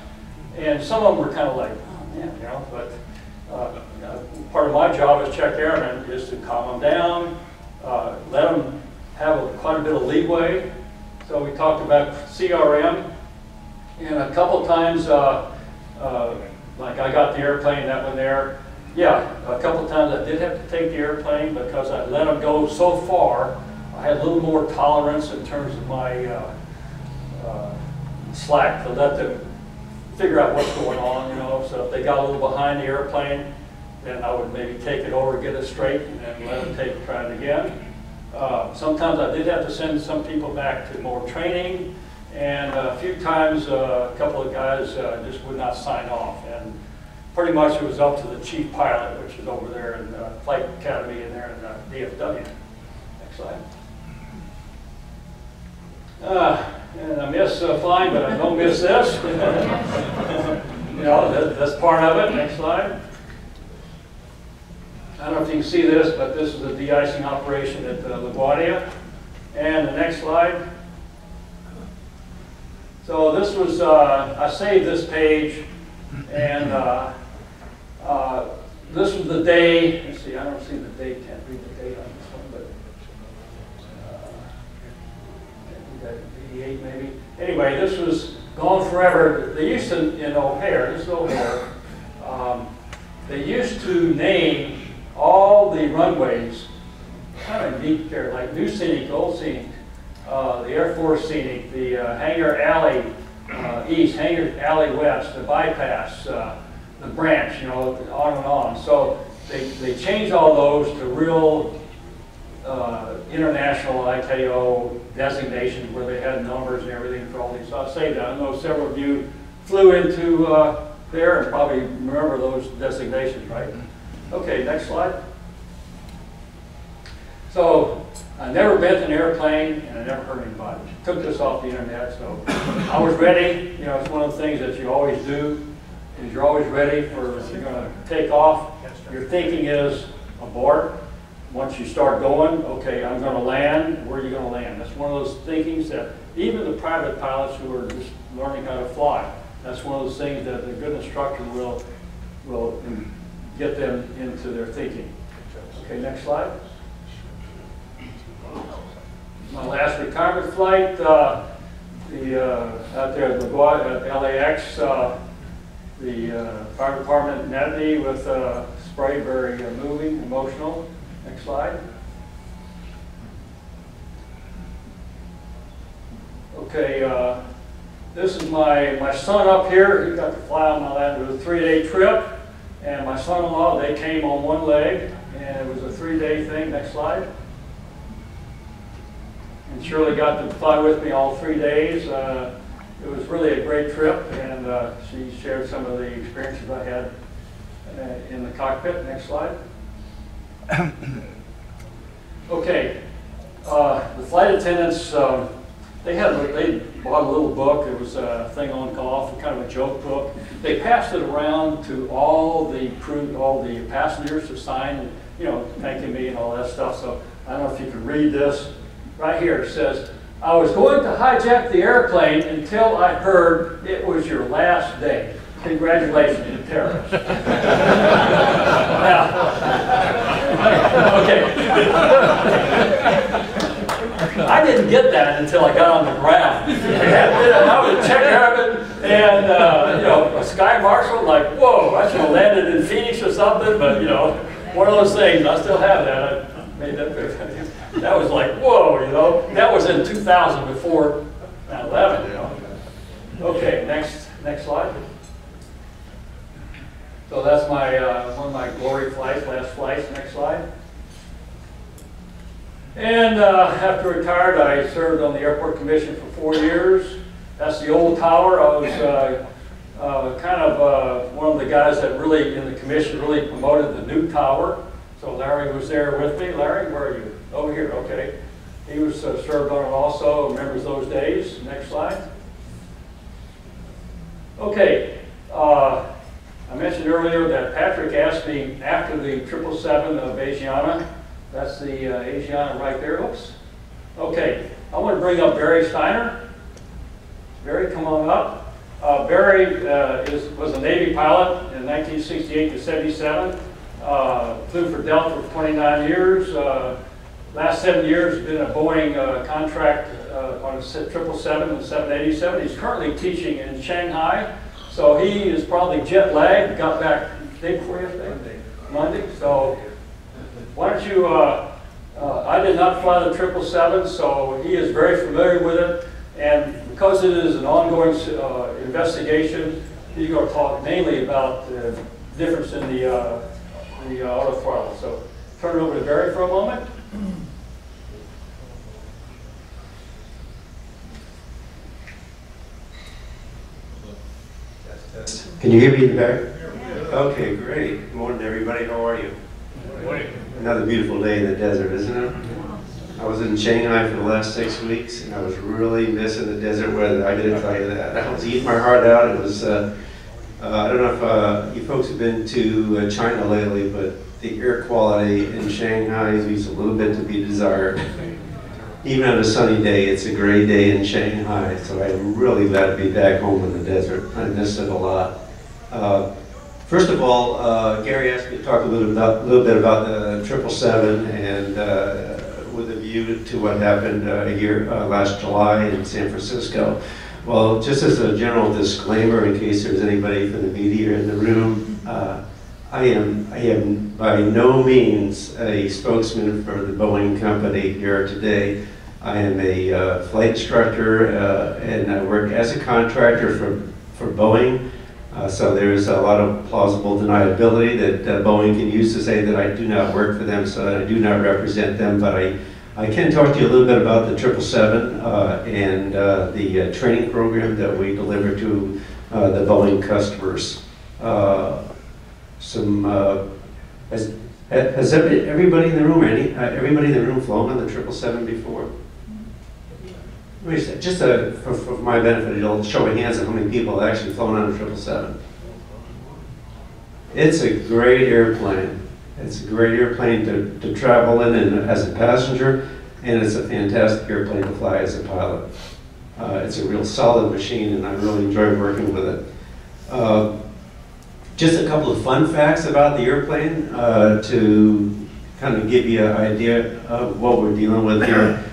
And some of them were kind of like, oh man, you know, but uh, uh, part of my job as check airman is to calm them down, uh, let them have a, quite a bit of leeway. So we talked about CRM, and a couple times, uh, uh, like I got the airplane, that one there, yeah, a couple of times I did have to take the airplane because I let them go so far. I had a little more tolerance in terms of my uh, uh, slack to let them figure out what's going on, you know. So if they got a little behind the airplane, then I would maybe take it over, get it straight, and then let them take try it again. Uh, sometimes I did have to send some people back to more training, and a few times uh, a couple of guys uh, just would not sign off. And pretty much it was up to the chief pilot, which is over there in the Flight Academy in there in the DFW. Next slide. Uh, and I miss uh, flying, but I don't miss this. you know, that, that's part of it. Next slide. I don't know if you can see this, but this is a de-icing operation at uh, LaGuardia. And the next slide. So this was, uh, I saved this page, and uh, uh, this was the day, let's see, I don't see the date, can't read the date on this one, but uh, I think that 88 maybe. Anyway, this was gone forever. They used to, in O'Hare, this is O'Hare, um, they used to name all the runways kind of neat there, like New Scenic, Old Scenic, uh, the Air Force Scenic, the uh, Hangar Alley uh, East, Hangar Alley West, the bypass, uh, the branch, you know, on and on. So they, they changed all those to real uh, international ICAO designations where they had numbers and everything for all these. So I'll say that. I know several of you flew into uh, there and probably remember those designations, right? Okay, next slide. So I never been in an airplane and I never heard anybody. Took this off the internet, so I was ready. You know, it's one of the things that you always do, is you're always ready for, you're gonna take off. Your thinking is abort. Once you start going, okay, I'm gonna land, where are you gonna land? That's one of those thinkings that even the private pilots who are just learning how to fly, that's one of those things that a good instructor will, will get them into their thinking. Okay, next slide. My last retirement flight, uh, the, uh, out there at at LAX, uh, the uh, fire department me with uh, spray, very uh, moving, emotional. Next slide. Okay, uh, this is my, my son up here. He got to fly on my land. It was a three-day trip. And my son-in-law, they came on one leg, and it was a three-day thing. Next slide. And Shirley got to fly with me all three days. Uh, it was really a great trip, and uh, she shared some of the experiences I had uh, in the cockpit. Next slide. Okay, uh, the flight attendants, um, they had, they bought a little book, it was a thing on golf, kind of a joke book. They passed it around to all the crew, all the passengers to sign, you know, thanking me and all that stuff. So I don't know if you can read this. Right here it says, I was going to hijack the airplane until I heard it was your last day. Congratulations terrorists. Now, okay. I didn't get that until I got on the ground. and I was check airman and, uh, you know, a sky marshal, like, whoa, I should have landed in Phoenix or something, but, you know, one of those things, I still have that. I made that, that was like, whoa, you know, that was in 2000 before 9/11, you know. Okay, next, next slide. So that's my, uh, one of my glory flights, last flights, next slide. And uh, after retired, I served on the airport commission for four years. That's the old tower. I was uh, uh, kind of uh, one of the guys that really, in the commission, really promoted the new tower. So Larry was there with me. Larry, where are you? Over here, okay. He was uh, served on it also, remembers those days. Next slide. Okay. uh, I mentioned earlier that Patrick asked me after the 777 of Asiana, that's the uh, Asiana right there, oops. Okay, I want to bring up Barry Steiner. Barry, come on up. Uh, Barry uh, is, was a Navy pilot in 1968 to 77. Uh, flew for Delta for 29 years. Last seven years, been a Boeing uh, contract uh, on a 777 and 787. He's currently teaching in Shanghai. So he is probably jet lagged, got back day before yesterday? Monday. So why don't you, uh, uh, I did not fly the 777, so he is very familiar with it. And because it is an ongoing uh, investigation, he's going to talk mainly about the difference in the, uh, the uh, auto. So turn it over to Barry for a moment. Can you hear me in the back? Okay, great. Good morning, everybody. How are you? Another beautiful day in the desert, isn't it? I was in Shanghai for the last six weeks, and I was really missing the desert weather. I gotta tell you that. I was eating my heart out. It was, uh, uh, I don't know if uh, you folks have been to uh, China lately, but the air quality in Shanghai leaves a little bit to be desired. Even on a sunny day, it's a gray day in Shanghai, so I'm really glad to be back home in the desert. I miss it a lot. Uh, First of all, uh, Gary asked me to talk a little, about, little bit about the 777 and uh, with a view to what happened uh, here uh, last July in San Francisco. Well, just as a general disclaimer, in case there's anybody from the media in the room, uh, I am I am by no means a spokesman for the Boeing company here today. I am a uh, flight instructor uh, and I work as a contractor for, for Boeing Uh, So there's a lot of plausible deniability that uh, Boeing can use to say that I do not work for them, so that I do not represent them, but I, I can talk to you a little bit about the 777 uh, and the training program that we deliver to the Boeing customers. Some, has, has every- everybody in the room, any, uh, everybody in the room flown on the 777 before? Wait a just uh, for, for my benefit, it'll show of hands of how many people have actually flown on a 777. It's a great airplane. It's a great airplane to, to travel in and as a passenger, and it's a fantastic airplane to fly as a pilot. Uh, it's a real solid machine, and I really enjoy working with it. Uh, just a couple of fun facts about the airplane uh, to kind of give you an idea of what we're dealing with here.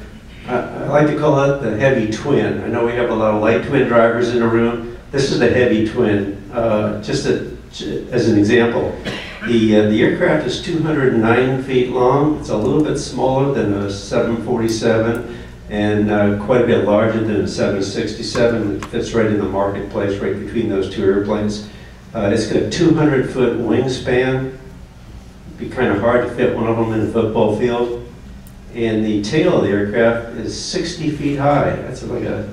I like to call it the heavy twin. I know we have a lot of light twin drivers in the room. This is the heavy twin. Uh, just a, as an example, the, uh, the aircraft is 209 feet long. It's a little bit smaller than a 747 and uh, quite a bit larger than a 767. It fits right in the marketplace, right between those two airplanes. Uh, it's got a 200 foot wingspan. It'd Be kind of hard to fit one of them in a football field. And the tail of the aircraft is 60 feet high. That's like a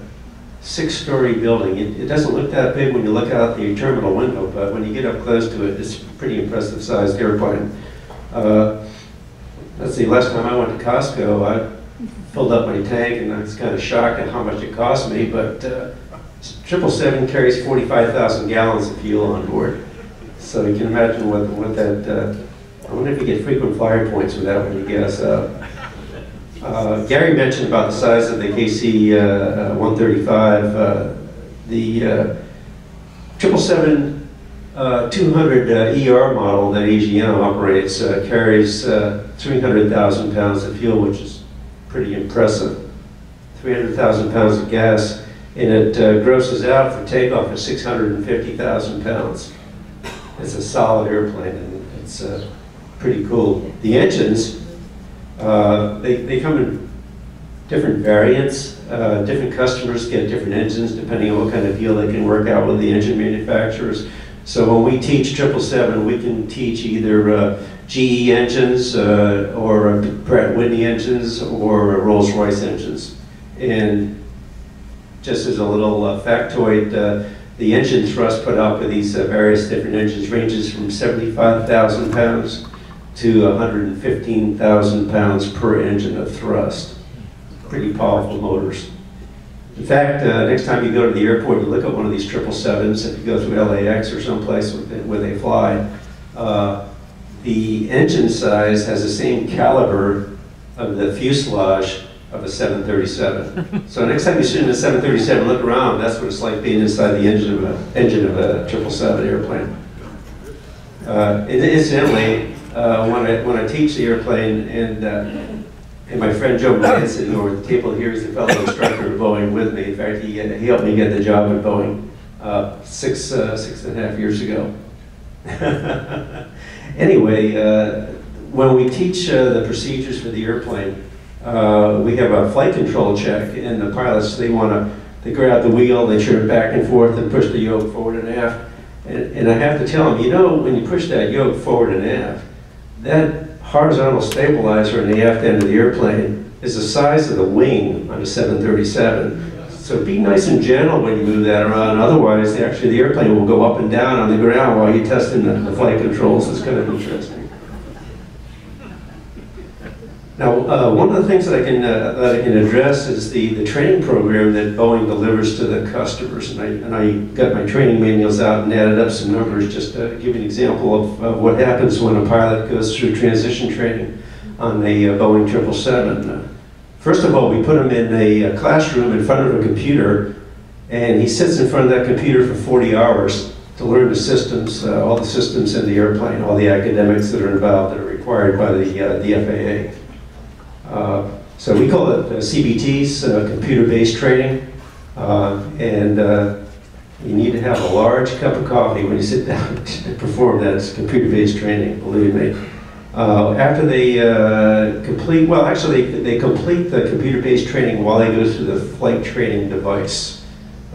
six-story building. It, it doesn't look that big when you look out the terminal window, but when you get up close to it, it's a pretty impressive sized airplane. Uh, let's see, last time I went to Costco, I filled up my tank and I was kind of shocked at how much it cost me, but uh, 777 carries 45,000 gallons of fuel on board. So you can imagine what, what that, uh, I wonder if you get frequent flyer points with that when you gas up. Uh, Gary mentioned about the size of the KC uh, uh, 135. The uh, 777 uh, 200 uh, ER model that AGM operates carries uh, 300,000 pounds of fuel, which is pretty impressive. 300,000 pounds of gas, and it grosses out for takeoff at 650,000 pounds. It's a solid airplane, and it's pretty cool. The engines, uh, they, they come in different variants. Uh, different customers get different engines depending on what kind of deal they can work out with the engine manufacturers. So when we teach 777, we can teach either uh, GE engines uh, or Pratt Whitney engines or Rolls-Royce engines. And just as a little uh, factoid, uh, the engine thrust put out by these uh, various different engines ranges from 75,000 pounds to 115,000 pounds per engine of thrust. Pretty powerful motors. In fact, uh, next time you go to the airport, you look at one of these 777s, if you go through LAX or someplace where they- fly, uh, the engine size has the same caliber of the fuselage of a 737. So next time you sit in a 737, look around, that's what it's like being inside the engine of a, engine of a 777 airplane. Uh, Incidentally, uh, when I, when I teach the airplane, and, uh, and my friend Joe Ryan sitting over the table here is the fellow instructor at Boeing with me. In fact, he, he helped me get the job at Boeing uh, six, uh, six and a half years ago. Anyway, uh, when we teach uh, the procedures for the airplane, uh, we have a flight control check, and the pilots, they want to, they grab the wheel, they turn it back and forth and push the yoke forward and aft. And, and I have to tell them, you know, when you push that yoke forward and aft, that horizontal stabilizer in the aft end of the airplane is the size of the wing on a 737. So be nice and gentle when you move that around, otherwise, actually, the airplane will go up and down on the ground while you're testing the, the flight controls. It's kind of interesting. Now, uh, one of the things that I can uh, that I can address is the, the training program that Boeing delivers to the customers, and I and I got my training manuals out and added up some numbers just to give an example of, of what happens when a pilot goes through transition training on the uh, Boeing 777. Uh, First of all, we put him in a, uh classroom in front of a computer, and he sits in front of that computer for 40 hours to learn the systems, uh, all the systems in the airplane, all the academics that are involved that are required by the, the FAA. Uh, so we call it uh, CBTs, uh, computer-based training, uh, and you need to have a large cup of coffee when you sit down to perform that computer-based training, believe me. Uh, after they uh, complete, well, actually, they, they complete the computer-based training while they go through the flight training device.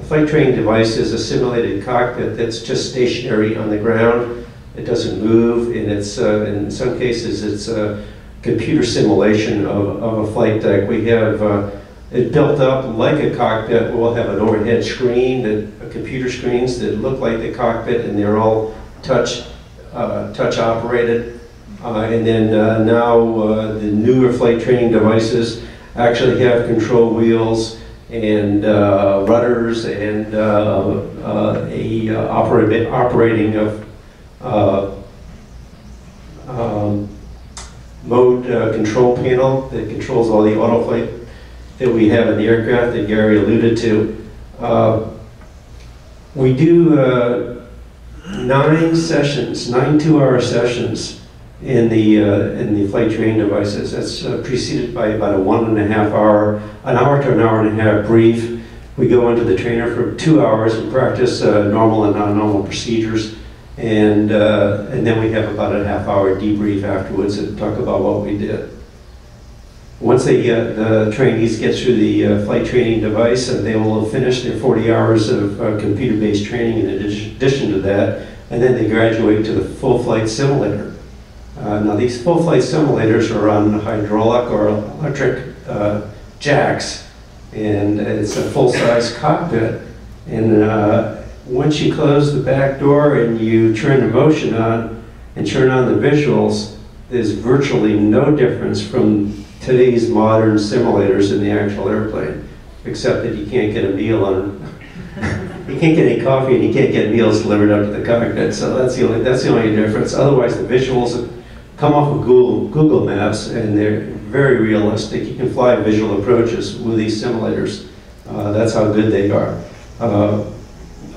A flight training device is a simulated cockpit that's just stationary on the ground. It doesn't move, and it's, uh, in some cases, it's computer simulation of, of a flight deck. We have uh, it built up like a cockpit. We'll have an overhead screen, that, uh, computer screens that look like the cockpit, and they're all touch, uh, touch operated. Uh, and then uh, now uh, the newer flight training devices actually have control wheels and rudders and a operating of uh, um, mode uh, control panel that controls all the auto flight that we have in the aircraft that Gary alluded to. Uh, we do uh, nine sessions, nine two-hour sessions in the uh, in the flight training devices. That's uh, preceded by about a one and a half hour, an hour to an hour and a half brief. We go into the trainer for two hours and practice uh, normal and non-normal procedures, and uh, and then we have about a half hour debrief afterwards to talk about what we did. Once they get, the trainees get through the uh, flight training device, and they will have finished their 40 hours of uh, computer-based training in addition to that, and then they graduate to the full flight simulator. Uh, now, these full flight simulators are on hydraulic or electric uh, jacks, and it's a full-size cockpit. And uh, once you close the back door and you turn the motion on and turn on the visuals, there's virtually no difference from today's modern simulators in the actual airplane, except that you can't get a meal on, you can't get any coffee and you can't get meals delivered up to the cockpit. So that's the only that's the only difference. Otherwise, the visuals come off of Google Google Maps and they're very realistic. You can fly visual approaches with these simulators. Uh, that's how good they are. Uh,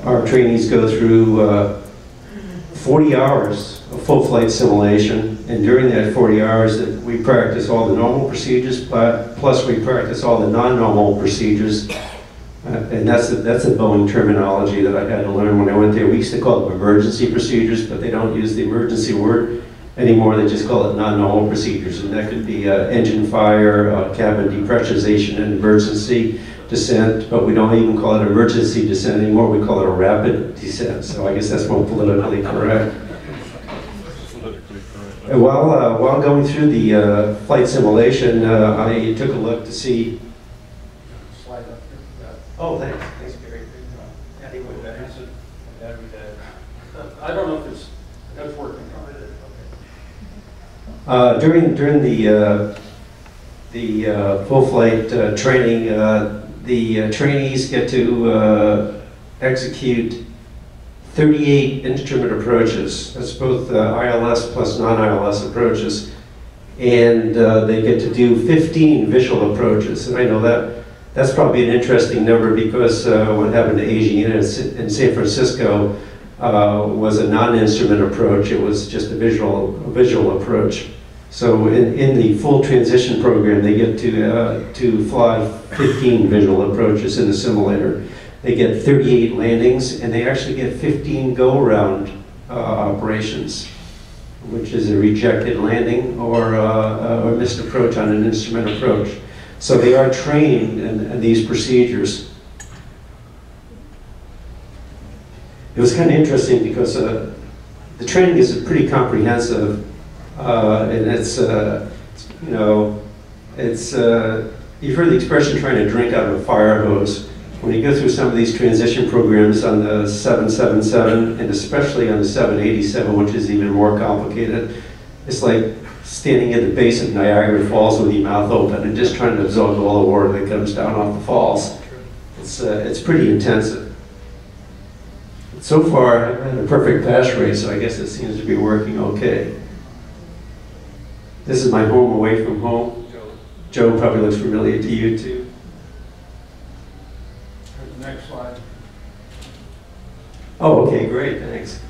our trainees go through uh, 40 hours of full flight simulation, and during that 40 hours, that we practice all the normal procedures, but plus we practice all the non-normal procedures. Uh, and that's the, that's the Boeing terminology that I had to learn when I went there. We used to call them emergency procedures, but they don't use the emergency word anymore. They just call it non-normal procedures, and that could be uh, engine fire, uh, cabin depressurization, and emergency descent. But we don't even call it emergency descent anymore. We call it a rapid descent. So I guess that's more politically correct. And While, uh, while going through the uh, flight simulation, uh, I took a look to see. Slide up here. Oh, thanks. Thanks, Gary. I don't know if it's, that's working. Uh, during during the uh, the uh, full flight uh, training, uh, the uh, trainees get to uh, execute 38 instrument approaches. That's both uh, ILS plus non-ILS approaches, and uh, they get to do 15 visual approaches. And I know that that's probably an interesting number because uh, what happened to Asiana in in San Francisco was a non-instrument approach. It was just a visual, a visual approach. So in, in the full transition program, they get to, uh, to fly 15 visual approaches in the simulator. They get 38 landings, and they actually get 15 go-around uh, operations, which is a rejected landing or uh, a missed approach on an instrument approach. So they are trained in, in these procedures. It was kind of interesting because uh, the training is pretty comprehensive, uh, and it's, uh, you know, it's, uh, you've heard the expression trying to drink out of a fire hose. When you go through some of these transition programs on the 777, and especially on the 787, which is even more complicated, it's like standing at the base of Niagara Falls with your mouth open and just trying to absorb all the water that comes down off the falls. It's, uh, it's pretty intensive. So far, I've had a perfect pass rate, so I guess it seems to be working okay. This is my home away from home. Joe probably looks familiar to you too. Next slide. Oh, okay, great, thanks.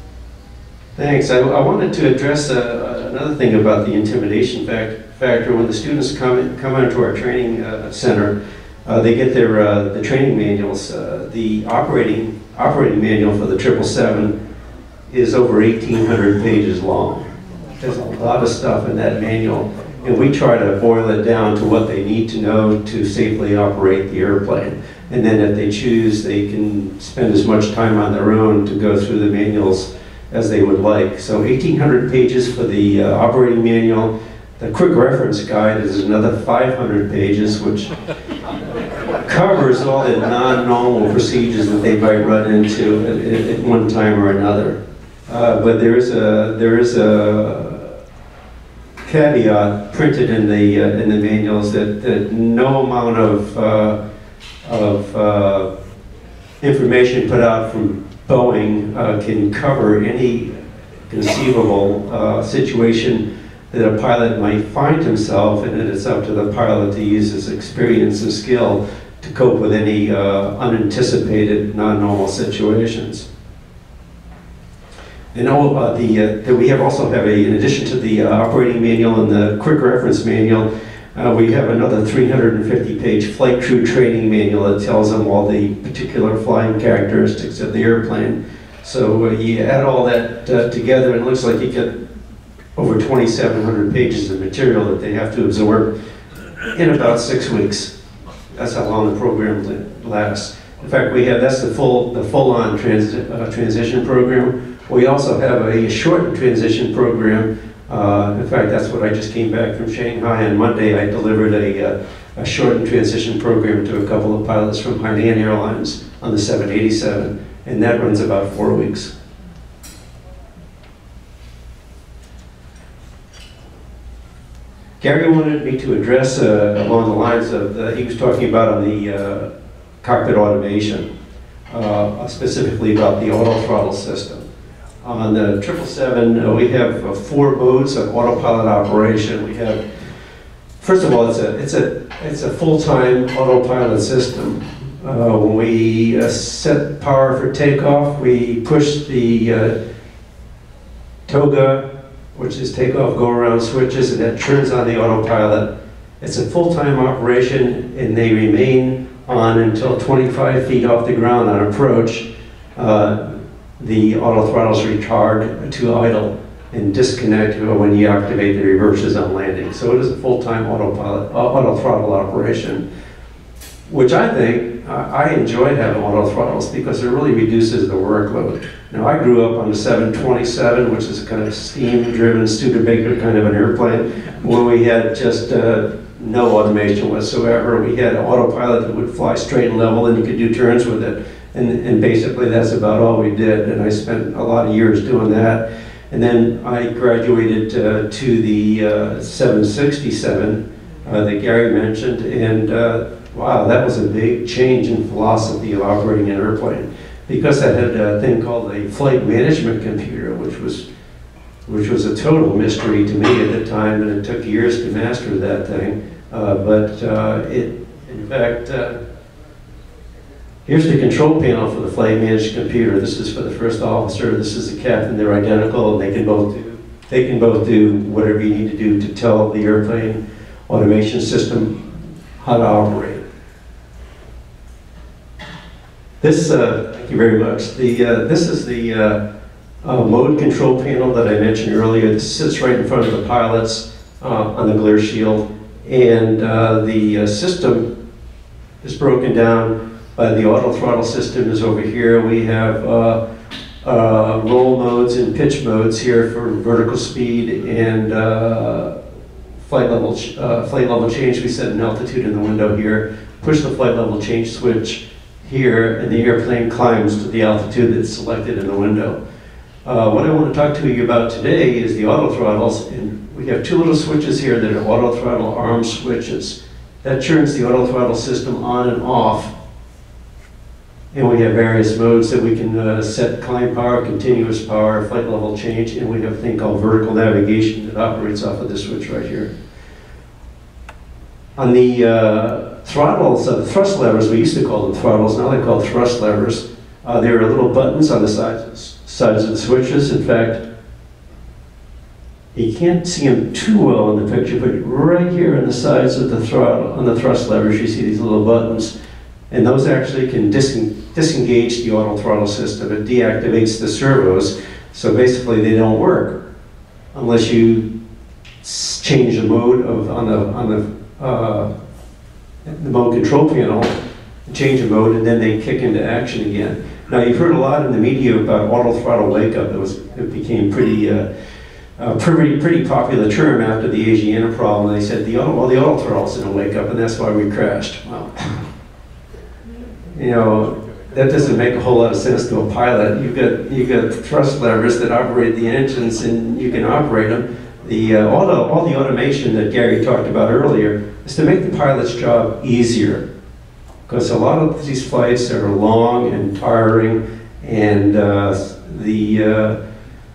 Thanks. I, I wanted to address uh, another thing about the intimidation fact, factor. When the students come, come into our training uh, center, uh, they get their uh, the training manuals. Uh, the operating operating manual for the 777 is over 1,800 pages long. There's a lot of stuff in that manual, and we try to boil it down to what they need to know to safely operate the airplane. And then if they choose, they can spend as much time on their own to go through the manuals as they would like. So 1,800 pages for the uh, operating manual. The quick reference guide is another 500 pages, which covers all the non-normal procedures that they might run into at, at- one time or another. Uh, but there is a there is a caveat printed in the uh, in the manuals that, that no amount of uh, of uh, information put out from Boeing uh, can cover any conceivable uh, situation that a pilot might find himself, and it's up to the pilot to use his experience and skill to cope with any uh, unanticipated, non-normal situations. And all, uh, the, uh, that we have also have a, in addition to the uh, operating manual and the quick reference manual, uh, we have another 350-page flight crew training manual that tells them all the particular flying characteristics of the airplane. So uh, you add all that uh, together, and it looks like you get over 2,700 pages of material that they have to absorb in about six weeks. That's how long the program lasts. In fact, we have, that's the full, the full-on transi- uh, transition program. We also have a shortened transition program. Uh, In fact, that's what I just came back from Shanghai on Monday. I delivered a, uh, a shortened transition program to a couple of pilots from Hainan Airlines on the 787, and that runs about four weeks. Gary wanted me to address uh, along the lines of, uh, he was talking about on the uh, cockpit automation, uh, specifically about the auto throttle system. On the 777, uh, we have uh, four modes of autopilot operation. We have, first of all, it's a, it's a, it's a full-time autopilot system. Uh, When we uh, set power for takeoff, we push the uh, toga which is takeoff, go around switches, and that turns on the autopilot. It's a full-time operation, and they remain on until 25 feet off the ground on approach. The auto throttles retard to idle and disconnect when you activate the reverses on landing. So it is a full-time autopilot, uh, auto throttle operation, which I think, I enjoy having auto throttles because it really reduces the workload. Now, I grew up on the 727, which is a kind of steam-driven Studebaker kind of an airplane, where we had just uh, no automation whatsoever. We had an autopilot that would fly straight and level, and you could do turns with it. And, and basically, that's about all we did. And I spent a lot of years doing that. And then I graduated uh, to the uh, 767 uh, that Gary mentioned, and uh, wow, that was a big change in philosophy of operating an airplane because I had a thing called a flight management computer, which was which was a total mystery to me at the time, and it took years to master that thing. Uh, but uh, it, in fact, uh, here's the control panel for the flight management computer. This is for the first officer. This is the captain. They're identical, and they can both do they can both do whatever you need to do to tell the airplane automation system how to operate. This, uh, thank you very much. The, uh, this is the uh, uh, mode control panel that I mentioned earlier. This sits right in front of the pilots uh, on the glare shield. And uh, the system is broken down by the auto throttle system is over here. We have uh, uh, roll modes and pitch modes here for vertical speed and uh, flight level, uh, flight level change. We set an altitude in the window here. Push the flight level change switch here, and the airplane climbs to the altitude that's selected in the window. Uh, what I want to talk to you about today is the auto throttles, and we have two little switches here that are auto throttle arm switches. That turns the auto throttle system on and off. And we have various modes that we can uh, set climb power, continuous power, flight level change, and we have a thing called vertical navigation that operates off of this switch right here. On the uh, throttles, uh, the thrust levers, we used to call them throttles, now they're called thrust levers. Uh, there are little buttons on the sides, sides of the switches. In fact, you can't see them too well in the picture, but right here on the sides of the throttle, on the thrust levers, you see these little buttons. And those actually can disen- disengage the auto throttle system. It deactivates the servos, so basically they don't work unless you change the mode of, on the, on the, uh, the mode control panel, change the mode, and then they kick into action again. Now, you've heard a lot in the media about auto throttle wake up. It was, it became pretty, uh, uh, pretty, pretty popular term after the Asiana problem. They said the auto, well, the auto throttle's gonna wake up, and that's why we crashed. Well, you know, that doesn't make a whole lot of sense to a pilot. You've got, you've got thrust levers that operate the engines, and you can operate them. The, uh, all the, all the automation that Gary talked about earlier is to make the pilot's job easier. Because a lot of these flights are long and tiring, and uh, the, uh,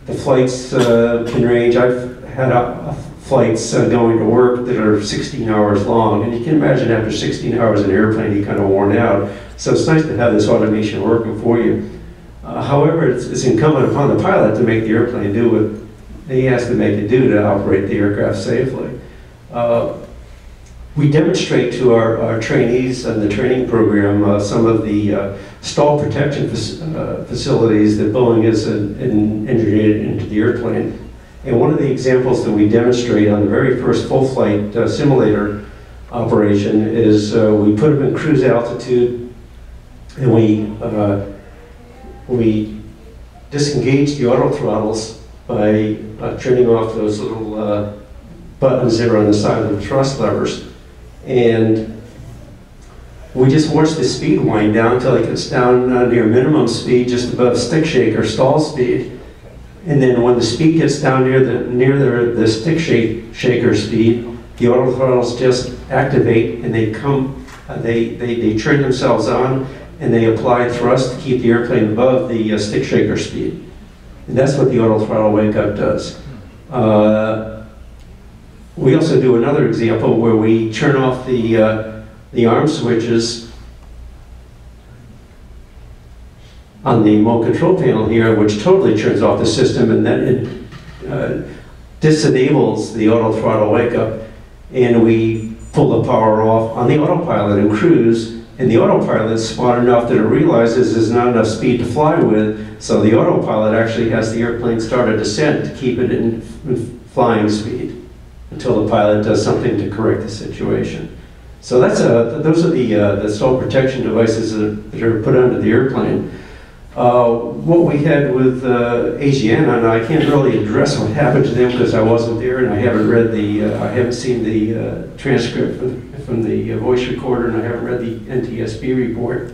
the flights uh, can range, I've had uh, flights uh, going to work that are 16 hours long, and you can imagine after 16 hours in an airplane, you're kind of worn out. So it's nice to have this automation working for you. Uh, However, it's it's incumbent upon the pilot to make the airplane do what he has to make it do to operate the aircraft safely. Uh, we demonstrate to our, our trainees in the training program uh, some of the uh, stall protection fac- uh, facilities that Boeing has engineered into the airplane. And one of the examples that we demonstrate on the very first full flight uh, simulator operation is uh, we put them in cruise altitude and we, uh, we disengage the auto throttles by uh, turning off those little uh, buttons that are on the side of the thrust levers. And we just watch the speed wind down until it gets down uh, near minimum speed, just above stick shaker stall speed. And then when the speed gets down near the near the, the stick shake, shaker speed, the auto throttles just activate and they come, uh, they, they, they turn themselves on and they apply thrust to keep the airplane above the uh, stick shaker speed. And that's what the auto throttle wake up does. Uh, we also do another example where we turn off the, uh, the arm switches on the remote control panel here, which totally turns off the system and then it uh, disenables the auto throttle wake up. And we pull the power off on the autopilot and cruise. And the autopilot is smart enough that it realizes there's not enough speed to fly with. So the autopilot actually has the airplane start a descent to keep it in in flying speed until the pilot does something to correct the situation. So that's a, those are the, uh, the stall protection devices that are put onto the airplane. Uh, What we had with uh, Asiana, and I can't really address what happened to them because I wasn't there and I haven't read the, uh, I haven't seen the uh, transcript from- from the uh, voice recorder and I haven't read the NTSB report.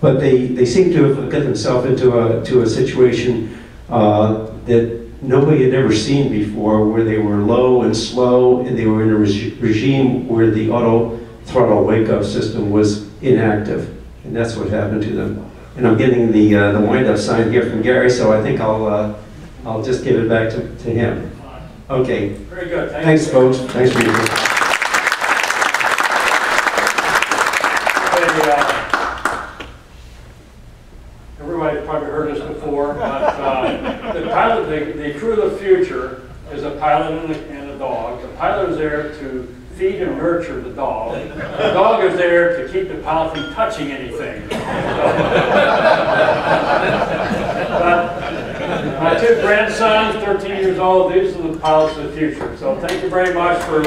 But they, they seem to have got themselves into a, to a situation that nobody had ever seen before, where they were low and slow, and they were in a regi- regime where the auto throttle wake-up system was inactive, and that's what happened to them. And I'm getting the, uh, the wind-up sign here from Gary, so I think I'll, uh, I'll just give it back to, to him. Okay, Very good. Thank thanks, you. folks, thanks for your. Uh, Everybody's probably heard this before, but uh, the pilot, the, the crew of the future is a pilot and a, and a dog. The pilot is there to feed and nurture the dog. The dog is there to keep the pilot from touching anything. But my two grandsons, 13 years old, these are the pilots of the future. So thank you very much for.